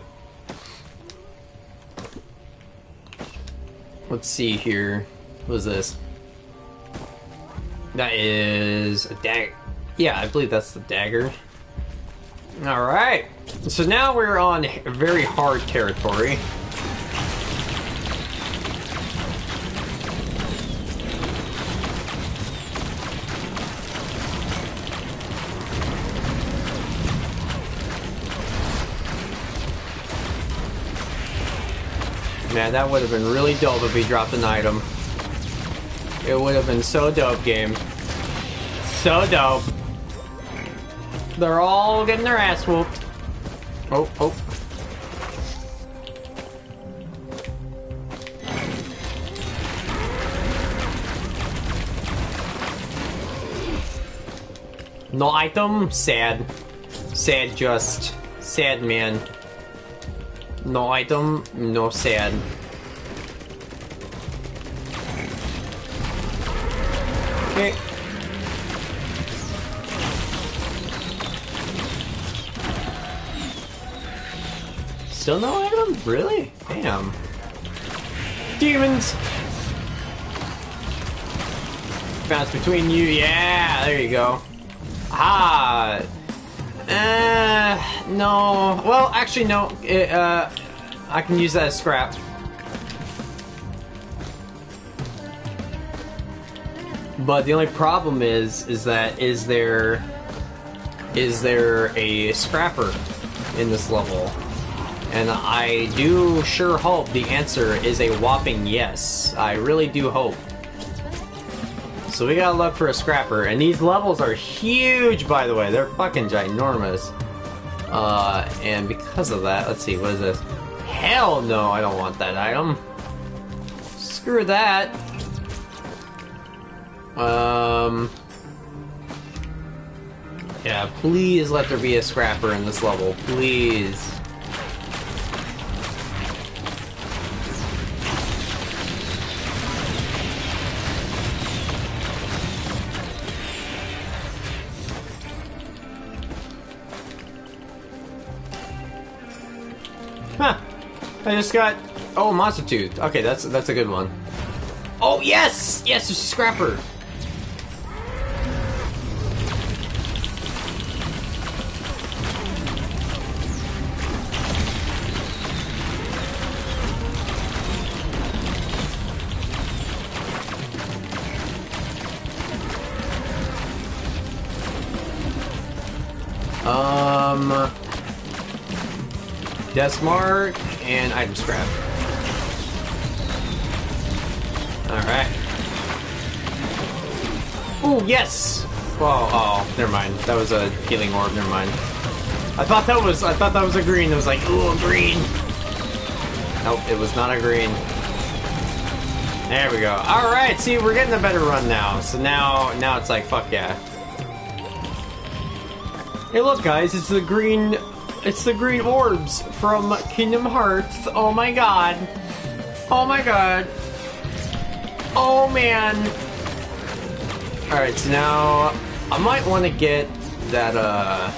Let's see here. What is this? That is a dagger. Yeah, I believe that's the dagger. Alright. So now we're on very hard territory. Man, that would have been really dope if he dropped an item. It would have been so dope, game. So dope. They're all getting their ass whooped. Oh, oh. No item? Sad. Sad just. Sad man. No item? No sad. Okay. Still no item? Really? Damn. Demons! Bounce between you, yeah, there you go. Ah! Uh, no. Well, actually, no. It, uh, I can use that as scrap. But the only problem is, is that is there, is there a scrapper in this level? And I do sure hope the answer is a whopping yes. I really do hope. So we gotta look for a scrapper, and these levels are huge, by the way. They're fucking ginormous. Uh, and because of that, let's see, what is this? Hell no, I don't want that item. Screw that. Um... Yeah, please let there be a scrapper in this level, please. I just got oh monster tooth. Okay, that's that's a good one. Oh yes, yes, a scrapper. Um, Death Mark and item scrap. Alright. Ooh, yes! Whoa, oh, never mind. That was a healing orb, never mind. I thought that was I thought that was a green. It was like, ooh, green. Nope, it was not a green. There we go. Alright, see we're getting a better run now. So now now it's like fuck yeah. Hey look guys, it's the green it's the green orbs from Kingdom Hearts. Oh my god. Oh my god. Oh man. Alright, so now I might want to get that uh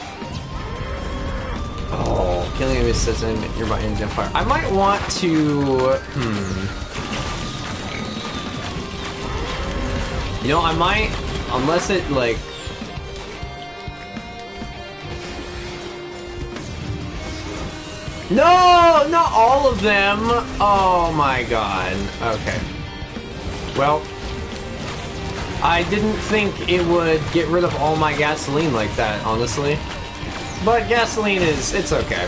Oh, killing him says nearby engine fire. I might want to hmm. You know, I might unless it like No, not all of them. Oh my god. Okay. Well, I didn't think it would get rid of all my gasoline like that, honestly. But gasoline is, it's okay.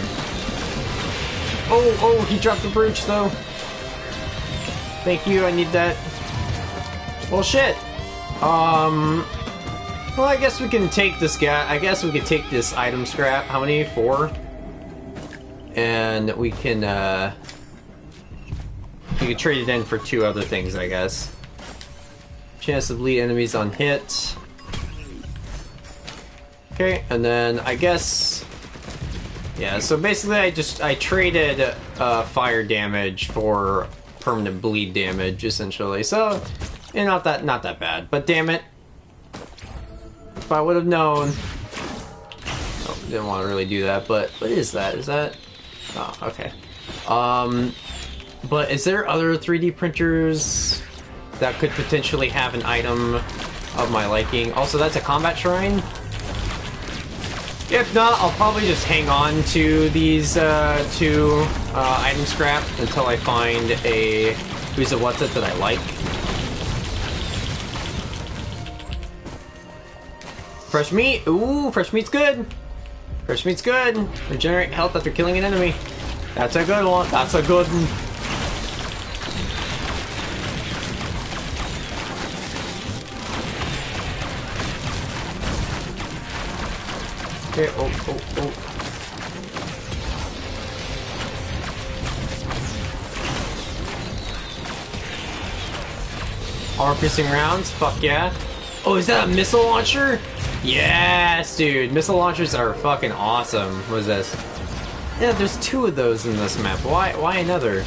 Oh, oh, he dropped the brooch though. Thank you, I need that. Well, shit. Um, well, I guess we can take this guy. I guess we could take this item scrap. How many? Four? And we can uh, we can trade it in for two other things, I guess. Chance of lead enemies on hit. Okay, and then I guess yeah. So basically, I just I traded uh, fire damage for permanent bleed damage, essentially. So, yeah, not that not that bad. But damn it, if I would have known. Didn't want to really do that, but what is that? Is that Oh, okay. Um, but is there other 3D printers that could potentially have an item of my liking? Also, that's a combat shrine? If not, I'll probably just hang on to these uh, two uh, item scrap until I find a who's a what's it that I like. Fresh meat! Ooh, fresh meat's good! Fresh meat's good. Regenerate health after killing an enemy. That's a good one. That's a good one. Okay, oh, oh, oh. Armor piercing rounds? Fuck yeah. Oh, is that a missile launcher? Yes, dude. Missile launchers are fucking awesome. What is this? Yeah, there's two of those in this map. Why why another?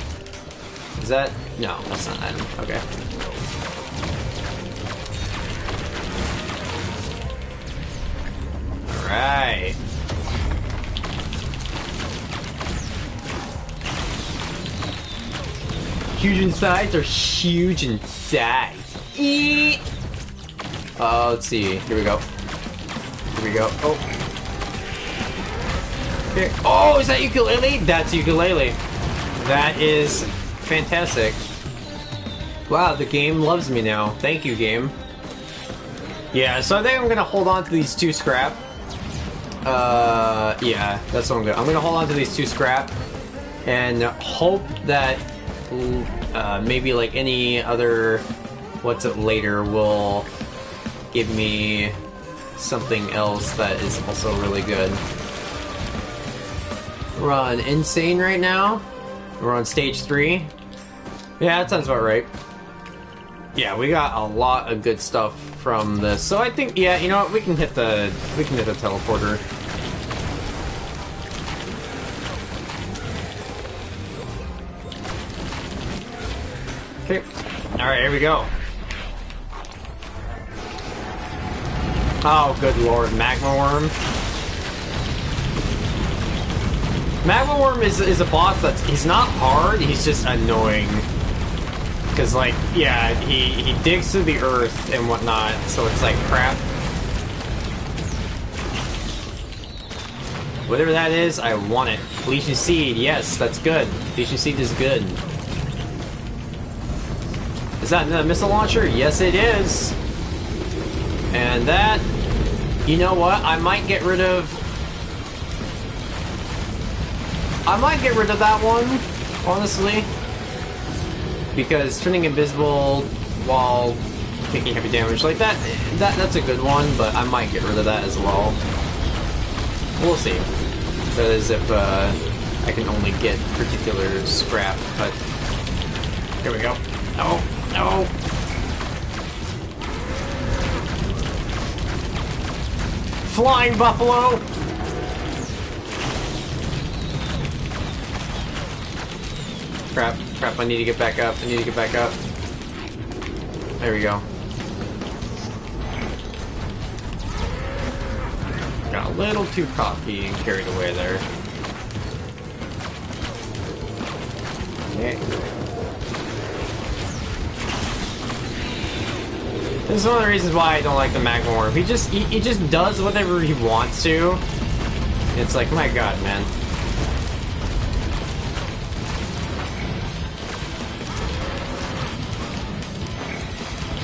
Is that no, that's not that. Okay. Alright. Huge in size are huge in size? Eat. Uh, let's see. Here we go. We go. Oh. Here. Oh, is that ukulele? That's ukulele. That is fantastic. Wow, the game loves me now. Thank you, game. Yeah, so I think I'm gonna hold on to these two scrap. Uh, yeah, that's what I'm gonna. I'm gonna hold on to these two scrap, and hope that uh, maybe like any other what's it later will give me something else that is also really good. We're on Insane right now. We're on stage three. Yeah, that sounds about right. Yeah, we got a lot of good stuff from this. So I think, yeah, you know what? We can hit the we can hit the teleporter. Okay. All right, here we go. Oh, good lord, Magma Worm. Magma Worm is, is a boss that's, he's not hard, he's just annoying. Because, like, yeah, he, he digs through the earth and whatnot, so it's like crap. Whatever that is, I want it. Leeching Seed, yes, that's good. Leeching Seed is good. Is that a missile launcher? Yes, it is. And that you know what? I might get rid of... I might get rid of that one, honestly. Because turning invisible while taking heavy damage like that, that that's a good one, but I might get rid of that as well. We'll see. That is if uh, I can only get particular scrap, but... Here we go. No, no! Flying Buffalo! Crap, crap, I need to get back up, I need to get back up. There we go. Got a little too cocky and carried away there. Okay. This is one of the reasons why I don't like the Magma Worm. He just he, he just does whatever he wants to. It's like, my god, man.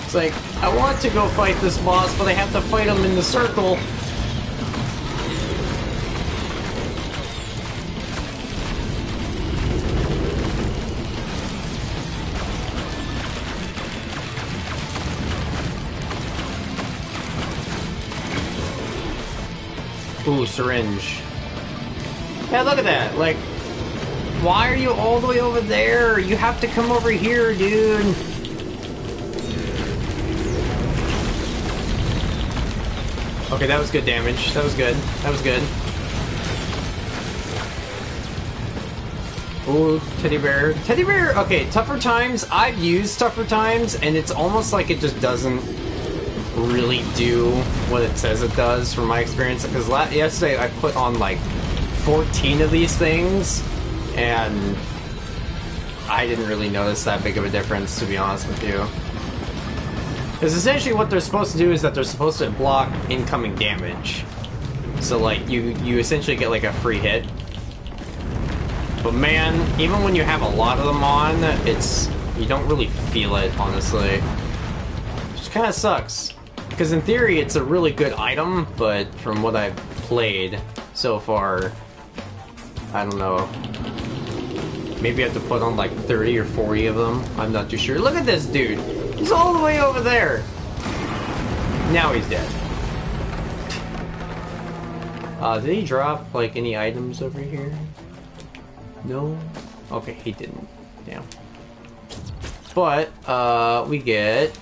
It's like, I want to go fight this boss, but I have to fight him in the circle. Ooh, syringe. Yeah, look at that. Like, why are you all the way over there? You have to come over here, dude. Okay, that was good damage. That was good. That was good. Ooh, teddy bear. Teddy bear, okay, tougher times. I've used tougher times, and it's almost like it just doesn't really do what it says it does from my experience. Because yesterday I put on like 14 of these things, and I didn't really notice that big of a difference, to be honest with you. Because essentially what they're supposed to do is that they're supposed to block incoming damage. So like, you, you essentially get like a free hit. But man, even when you have a lot of them on, it's... you don't really feel it, honestly. Which kind of sucks. Because in theory, it's a really good item, but from what I've played so far, I don't know. Maybe I have to put on like 30 or 40 of them. I'm not too sure. Look at this dude. He's all the way over there. Now he's dead. Uh, did he drop, like, any items over here? No? Okay, he didn't. Damn. But, uh, we get...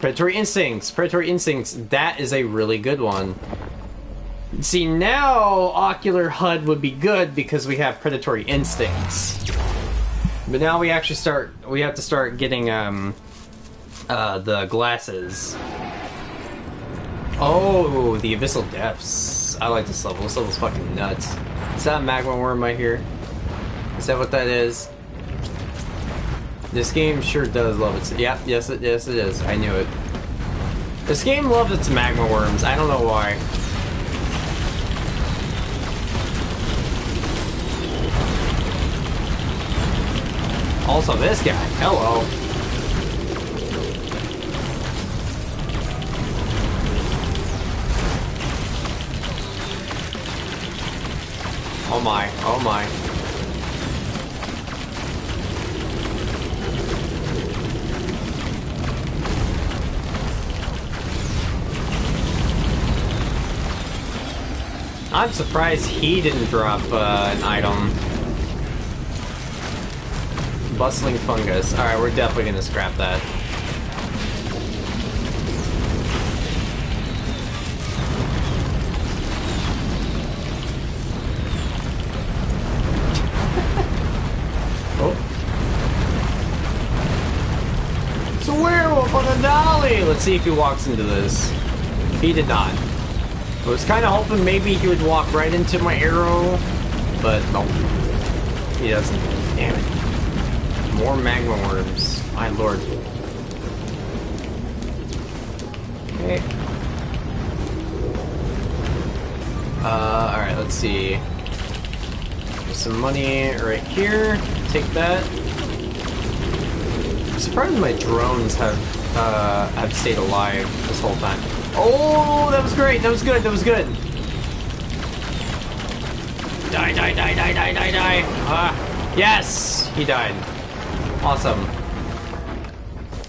Predatory Instincts! Predatory Instincts, that is a really good one. See, now Ocular HUD would be good because we have Predatory Instincts. But now we actually start, we have to start getting, um, uh, the glasses. Oh, the Abyssal Depths. I like this level. This level's fucking nuts. Is that a magma worm right here? Is that what that is? This game sure does love its. Yep, yes, it, yes, it is. I knew it. This game loves its magma worms. I don't know why. Also, this guy. Hello. Oh my, oh my. I'm surprised he didn't drop uh, an item. Bustling fungus. Alright, we're definitely gonna scrap that. oh. It's a werewolf on a dolly! Let's see if he walks into this. He did not. I was kind of hoping maybe he would walk right into my arrow, but no. He doesn't. Damn it. More magma worms. My lord. Okay. Uh, alright, let's see. There's some money right here. Take that. I'm surprised my drones have, uh, have stayed alive this whole time. Oh, that was great. That was good. That was good. Die, die, die, die, die, die, die. Ah, yes, he died. Awesome.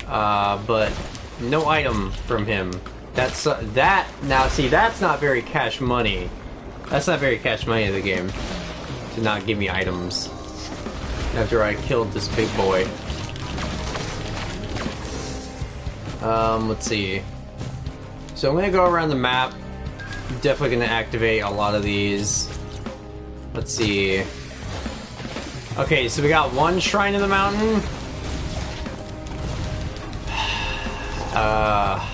Uh, but no item from him. That's uh, that. Now, see, that's not very cash money. That's not very cash money in the game. To not give me items after I killed this big boy. Um, let's see. So I'm gonna go around the map. Definitely gonna activate a lot of these. Let's see. Okay, so we got one shrine in the mountain. Uh,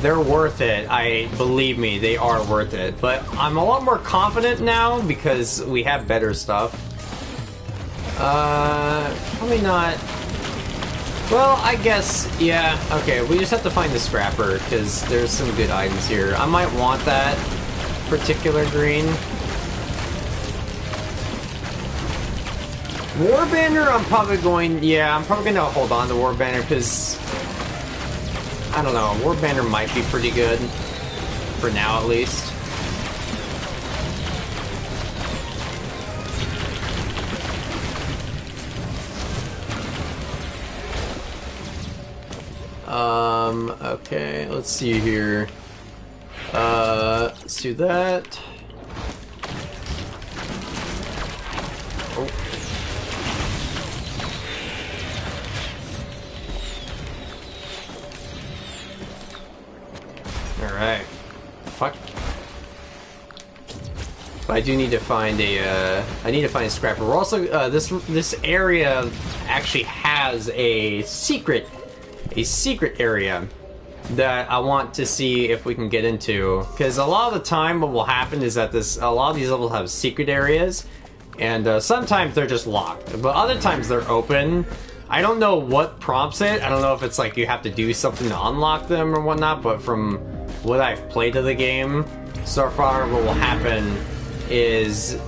they're worth it. I believe me, they are worth it. But I'm a lot more confident now because we have better stuff. Uh, probably not. Well, I guess, yeah, okay, we just have to find the scrapper, because there's some good items here. I might want that particular green. War banner. I'm probably going, yeah, I'm probably going to hold on to war banner because, I don't know, war banner might be pretty good, for now at least. Um, okay, let's see here. Uh, let's do that. Oh. Alright. Fuck. But I do need to find a, uh, I need to find a scrapper. We're also, uh, this, this area actually has a secret a secret area that I want to see if we can get into. Because a lot of the time what will happen is that this a lot of these levels have secret areas, and uh, sometimes they're just locked, but other times they're open. I don't know what prompts it. I don't know if it's like you have to do something to unlock them or whatnot, but from what I've played of the game so far, what will happen is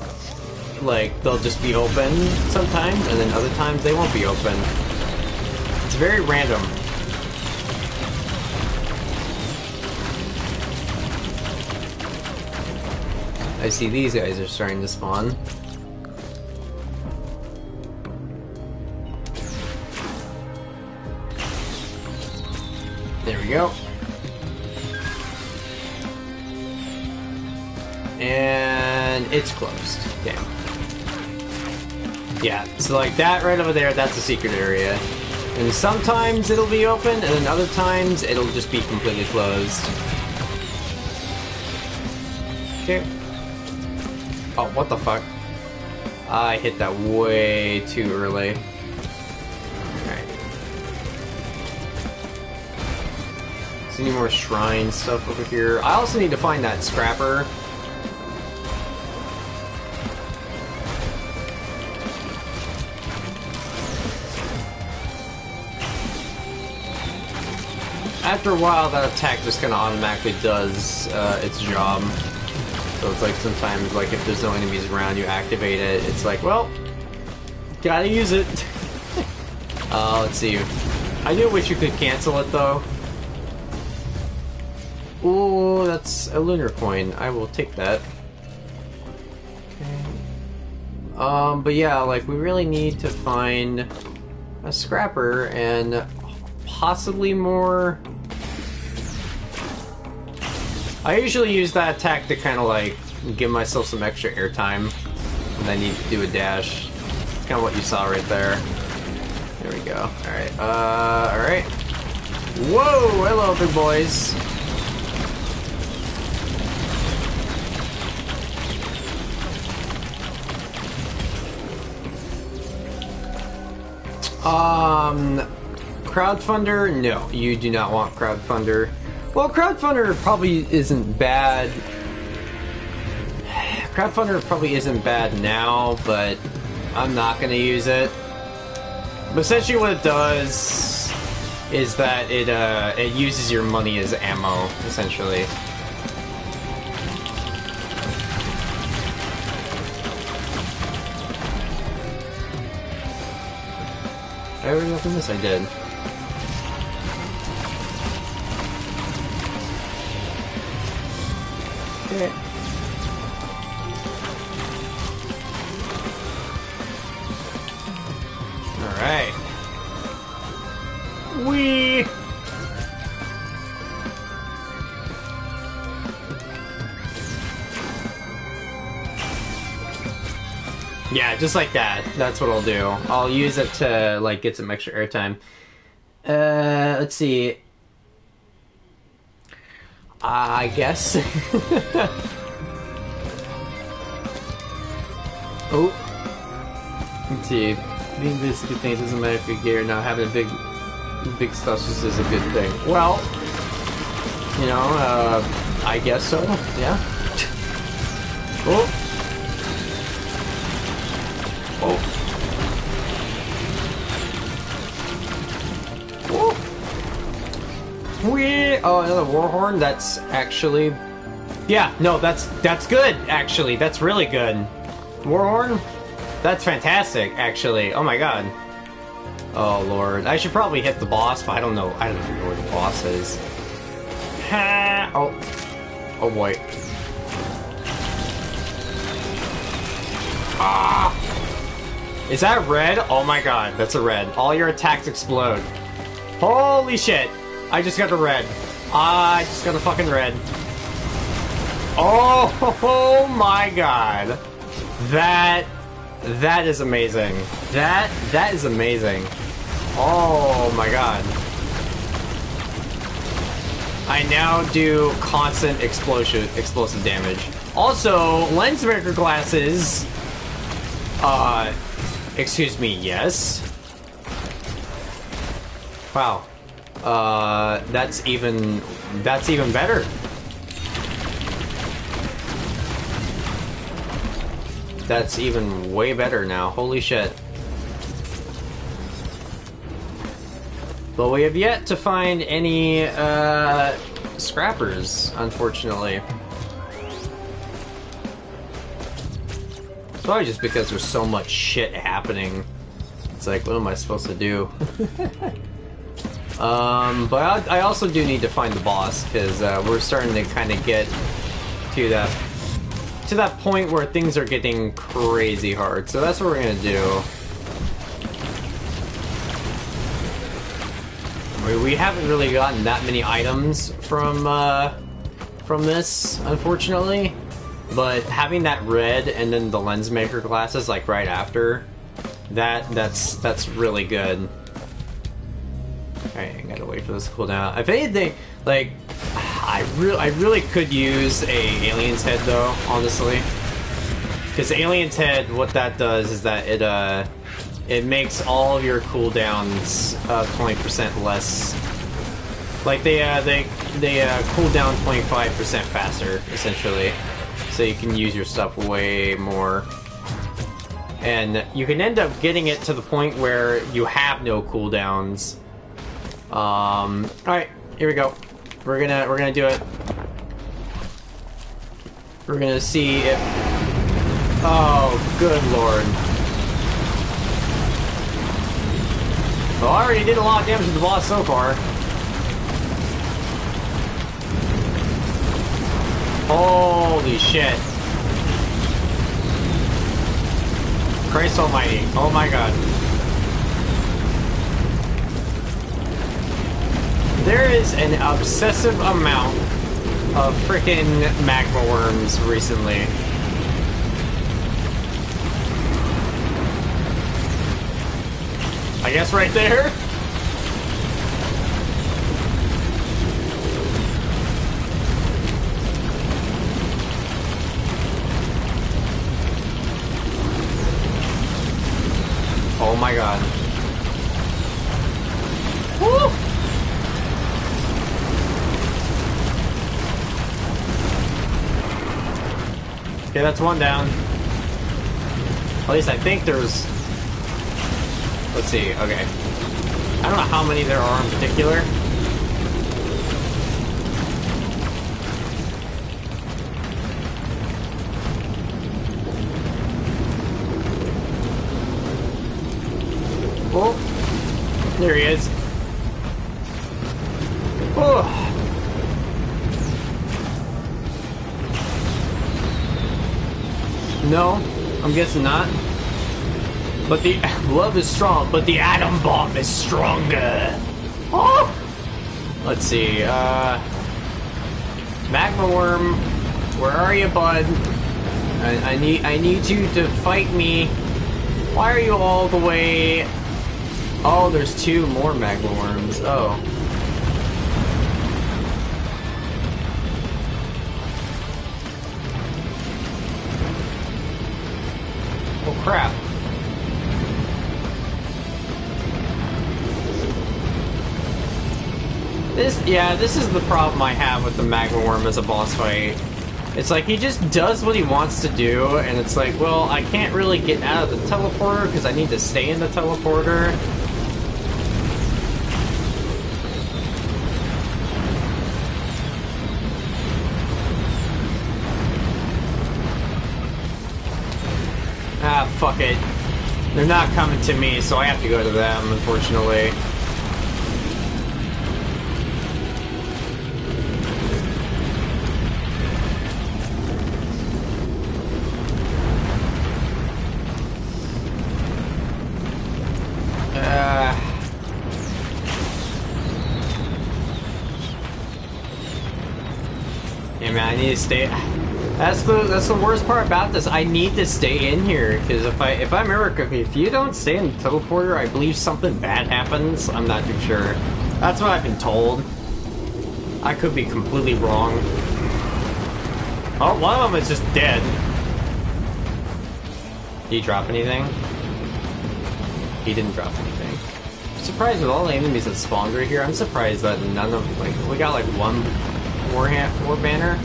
like they'll just be open sometimes, and then other times they won't be open. It's very random. I see these guys are starting to spawn. There we go. And it's closed. Damn. Yeah, so like that right over there, that's a secret area. And sometimes it'll be open, and then other times it'll just be completely closed. Okay. Oh, what the fuck? I hit that way too early. Alright. Any more shrine stuff over here. I also need to find that scrapper. After a while, that attack just kind of automatically does uh, its job. So it's like sometimes, like if there's no enemies around, you activate it. It's like, well, gotta use it. uh, let's see. I do wish you could cancel it though. Ooh, that's a lunar coin. I will take that. Okay. Um, but yeah, like we really need to find a scrapper and possibly more I usually use that attack to kind of like give myself some extra airtime I need to do a dash. It's kind of what you saw right there. There we go. Alright, uh, alright. Whoa! Hello, big boys. Um, crowdfunder? No, you do not want crowdfunder. Well, Crowdfunder probably isn't bad. Crowdfunder probably isn't bad now, but I'm not going to use it. But essentially what it does is that it, uh, it uses your money as ammo, essentially. I already opened this? I did. Okay. Alright. We. Yeah, just like that. That's what I'll do. I'll use it to like get some extra airtime. Uh, let's see. I guess. oh. See. Being this good thing doesn't matter if you're gay or not. Having a big, big stuff just is a good thing. Well, you know, uh, I guess so. Yeah. oh. Oh. We oh another warhorn. That's actually, yeah, no, that's that's good. Actually, that's really good. Warhorn, that's fantastic. Actually, oh my god. Oh lord, I should probably hit the boss, but I don't know. I don't even know where the boss is. Ha! Oh, oh boy. Ah! Is that red? Oh my god, that's a red. All your attacks explode. Holy shit! I just got a red. I just got a fucking red. Oh, oh my god. That that is amazing. That that is amazing. Oh my god. I now do constant explosion explosive damage. Also, lens maker glasses uh excuse me, yes. Wow. Uh, that's even that's even better. That's even way better now. Holy shit. But we have yet to find any uh, scrappers, unfortunately. Probably just because there's so much shit happening. It's like, what am I supposed to do? Um, but I, I, also do need to find the boss because uh, we're starting to kind of get to that to that point where things are getting crazy hard. So that's what we're gonna do. We, we haven't really gotten that many items from uh, from this, unfortunately. but having that red and then the lens maker glasses like right after that that's that's really good. To cool down. If anything, like I really I really could use a alien's head though, honestly. Because alien's head, what that does is that it uh it makes all of your cooldowns uh, 20% less. Like they uh, they they uh, cool down 25% faster, essentially. So you can use your stuff way more. And you can end up getting it to the point where you have no cooldowns. Um, alright, here we go. We're gonna we're gonna do it. We're gonna see if Oh, good lord. Well, I already did a lot of damage to the boss so far. Holy shit. Christ almighty. Oh my god. There is an obsessive amount of freaking magma worms recently. I guess right there. Oh my god. Woo! Okay, that's one down. At least I think there's Let's see, okay. I don't know how many there are in particular. Oh, there he is. I'm guessing not. But the love is strong, but the atom bomb is stronger. Oh! Let's see. Uh, Magma Worm, where are you, bud? I, I need I need you to fight me. Why are you all the way? Oh, there's two more Magma Worms. Oh. Crap. This, yeah, this is the problem I have with the Magma Worm as a boss fight. It's like he just does what he wants to do, and it's like, well, I can't really get out of the teleporter because I need to stay in the teleporter. They're not coming to me, so I have to go to them, unfortunately. Uh. need to stay. That's the that's the worst part about this. I need to stay in here because if I if I remember if you don't stay in the teleporter, I believe something bad happens. I'm not too sure. That's what I've been told. I could be completely wrong. Oh, one of them is just dead. Did he drop anything? He didn't drop anything. I'm surprised with all the enemies that spawned right here. I'm surprised that none of them like we got like one war war banner.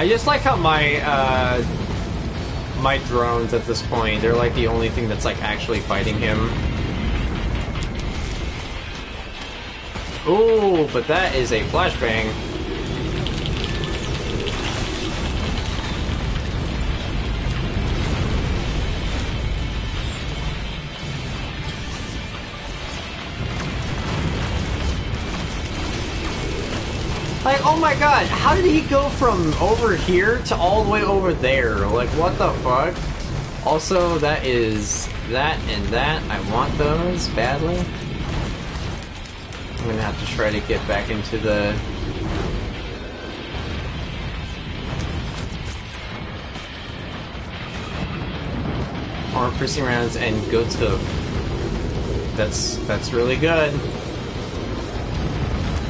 I just like how my, uh, my drones at this point, they're like the only thing that's like actually fighting him. Ooh, but that is a flashbang. how did he go from over here to all the way over there? Like, what the fuck? Also, that is that and that. I want those badly. I'm gonna have to try to get back into the... Armor piercing rounds and go to... That's, that's really good.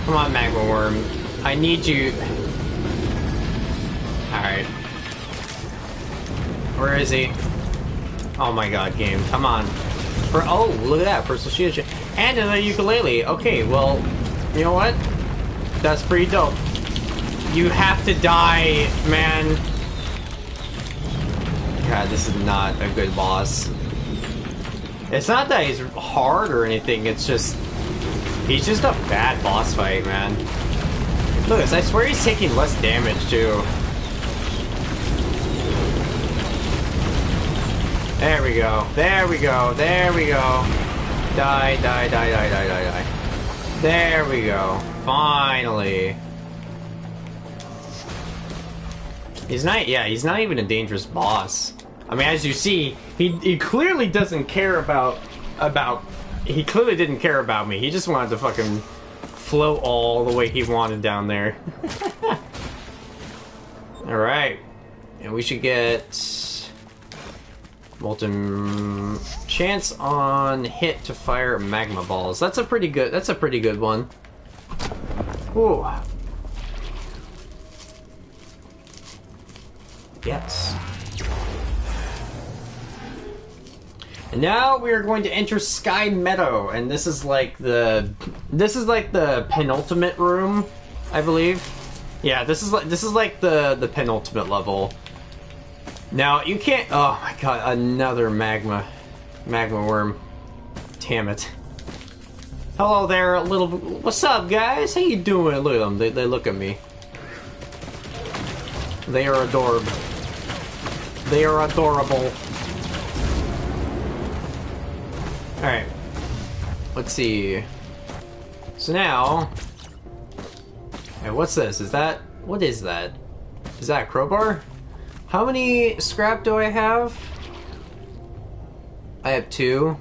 Come on, Magma Worm. I need you... Alright. Where is he? Oh my god, game. Come on. For oh, look at that, personal shield. And a ukulele. Okay, well, you know what? That's pretty dope. You have to die, man. God, this is not a good boss. It's not that he's hard or anything, it's just... He's just a bad boss fight, man. Look at this, I swear he's taking less damage, too. There we go, there we go, there we go. Die, die, die, die, die, die, die. There we go. Finally. He's not, yeah, he's not even a dangerous boss. I mean, as you see, he, he clearly doesn't care about, about, he clearly didn't care about me. He just wanted to fucking float all the way he wanted down there. Alright. And we should get molten chance on hit to fire magma balls. That's a pretty good, that's a pretty good one. Ooh. Yes. And now we are going to enter Sky Meadow, and this is like the this is like the penultimate room, I believe. Yeah, this is like this is like the the penultimate level. Now you can't. Oh my god, another magma, magma worm. Damn it. Hello there, little. What's up, guys? How you doing? Look at them. They they look at me. They are adorable. They are adorable. Alright. Let's see. So now... Hey, what's this? Is that... What is that? Is that a crowbar? How many scrap do I have? I have two.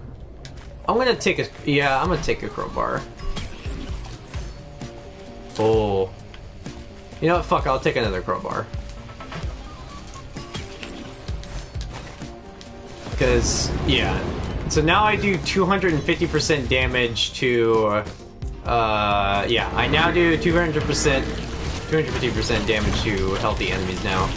I'm gonna take a... Yeah, I'm gonna take a crowbar. Oh. You know what? Fuck, I'll take another crowbar. Because, yeah. So now I do 250% damage to... Uh, yeah, I now do 200%, 250% damage to healthy enemies now.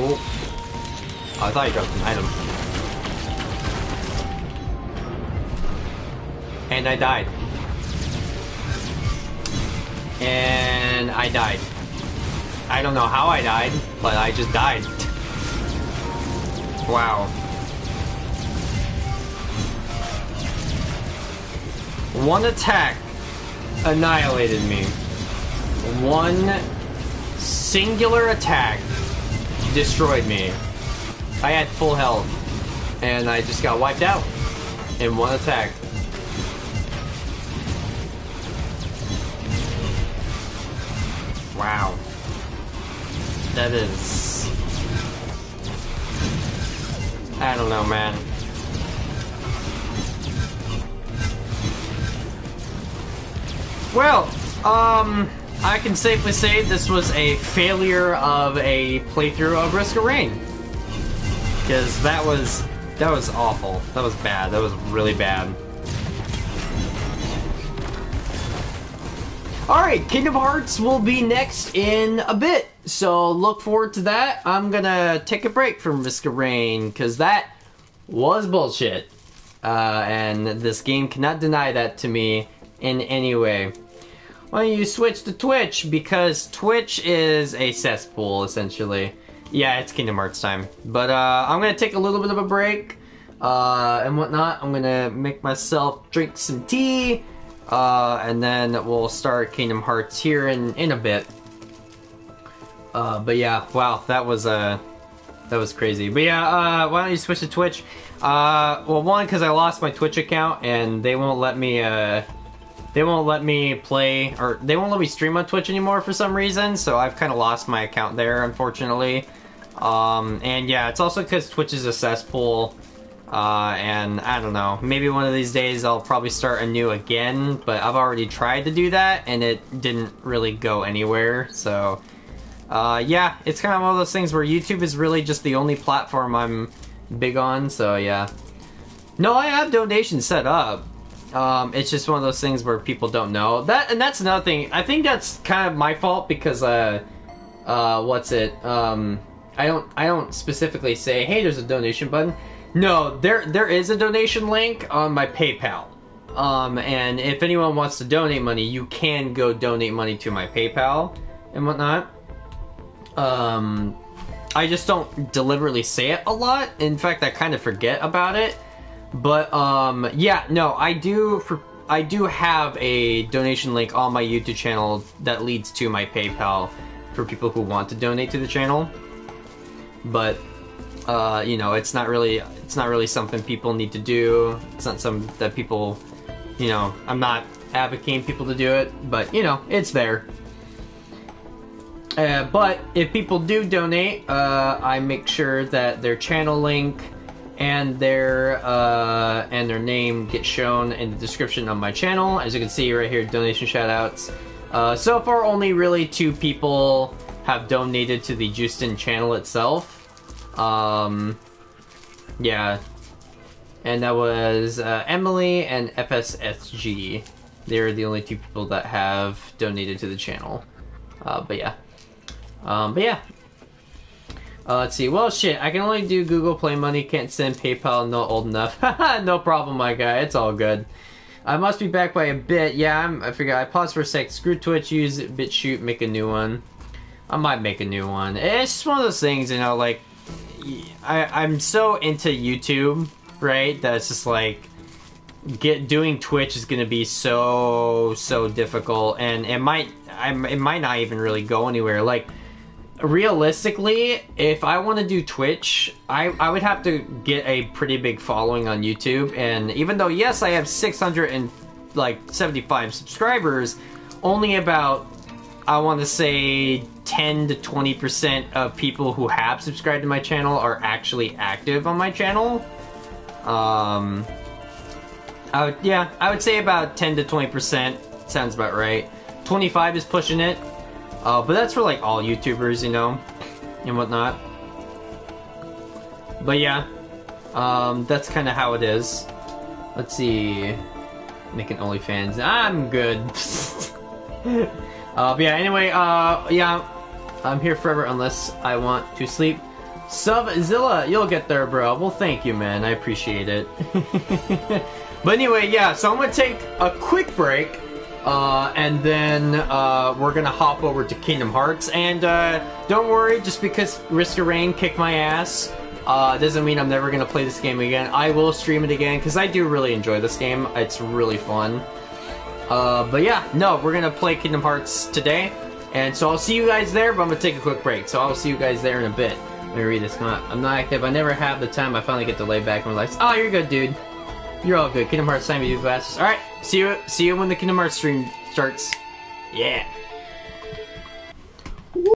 Oh. I thought you dropped an item. And I died and I died. I don't know how I died, but I just died. wow. One attack annihilated me. One singular attack destroyed me. I had full health, and I just got wiped out in one attack. Wow. That is... I don't know, man. Well, um, I can safely say this was a failure of a playthrough of Risk of Rain. Because that was, that was awful. That was bad. That was really bad. Alright, Kingdom Hearts will be next in a bit, so look forward to that. I'm gonna take a break from Risk of Rain, because that was bullshit. Uh, and this game cannot deny that to me in any way. Why don't you switch to Twitch, because Twitch is a cesspool, essentially. Yeah, it's Kingdom Hearts time. But uh, I'm gonna take a little bit of a break, uh, and whatnot. I'm gonna make myself drink some tea, uh, and then we'll start Kingdom Hearts here in, in a bit. Uh, but yeah, wow, that was uh, that was crazy. But yeah, uh, why don't you switch to Twitch? Uh, well, one because I lost my Twitch account and they won't let me uh, they won't let me play or they won't let me stream on Twitch anymore for some reason. So I've kind of lost my account there, unfortunately. Um, and yeah, it's also because Twitch is a cesspool Uh, and I don't know, maybe one of these days I'll probably start anew again, but I've already tried to do that and it didn't really go anywhere, so. Uh, yeah, it's kind of one of those things where YouTube is really just the only platform I'm big on, so yeah. No, I have donations set up. Um, it's just one of those things where people don't know that, and that's another thing. I think that's kind of my fault because, uh, uh, what's it? Um, I don't, I don't specifically say, hey, there's a donation button. No, there, there is a donation link on my PayPal. Um, and if anyone wants to donate money, you can go donate money to my PayPal and whatnot. Um, I just don't deliberately say it a lot. In fact, I kind of forget about it. But um, yeah, no, I do for I do have a donation link on my YouTube channel that leads to my PayPal for people who want to donate to the channel. But uh, you know, it's not really it's not really something people need to do. It's not something that people, you know, I'm not advocating people to do it, but you know, it's there. Uh, but if people do donate, uh, I make sure that their channel link and their uh, and their name get shown in the description of my channel. As you can see right here, donation shoutouts. Uh, so far, only really two people have donated to the Justin channel itself. Um, yeah, and that was uh, Emily and FN'SG. They're the only two people that have donated to the channel. Uh, but yeah. Um, but yeah, uh, let's see. Well, shit, I can only do Google Play Money, can't send PayPal, not old enough. no problem, my guy. It's all good. I must be back by a bit. Yeah, I'm, I forgot. I paused for a sec. Screw Twitch, use BitChute, make a new one. I might make a new one. It's just one of those things, you know, like, I, I'm so into YouTube, right, that it's just like, get doing Twitch is going to be so, so difficult, and it might, I, it might not even really go anywhere. Like, realistically, if I want to do Twitch, I, I would have to get a pretty big following on YouTube. And even though, yes, I have 675 subscribers, only about, I want to say, 10 to 20% of people who have subscribed to my channel are actually active on my channel. Um, I would, yeah, I would say about 10 to 20%. Sounds about right. 25 is pushing it. Uh, but that's for like all YouTubers, you know, and whatnot. But yeah, um, that's kind of how it is. Let's see, making OnlyFans. I'm good. uh, but yeah, anyway, uh, yeah, I'm here forever unless I want to sleep. Subzilla, you'll get there, bro. Well, thank you, man. I appreciate it. but anyway, yeah, so I'm gonna take a quick break. Uh, and then uh, we're gonna hop over to Kingdom Hearts. And uh, don't worry, just because Risk of Rain kicked my ass uh, doesn't mean I'm never gonna play this game again. I will stream it again because I do really enjoy this game. It's really fun. Uh, but yeah, no, we're gonna play Kingdom Hearts today. And so I'll see you guys there, but I'm gonna take a quick break. So I'll see you guys there in a bit. Let me read this. I'm not active. I never have the time. I finally get to lay back and relax. Oh, you're good, dude. You're all good. Kingdom Hearts time you fast. Alright, see you see you when the Kingdom Hearts stream starts. Yeah.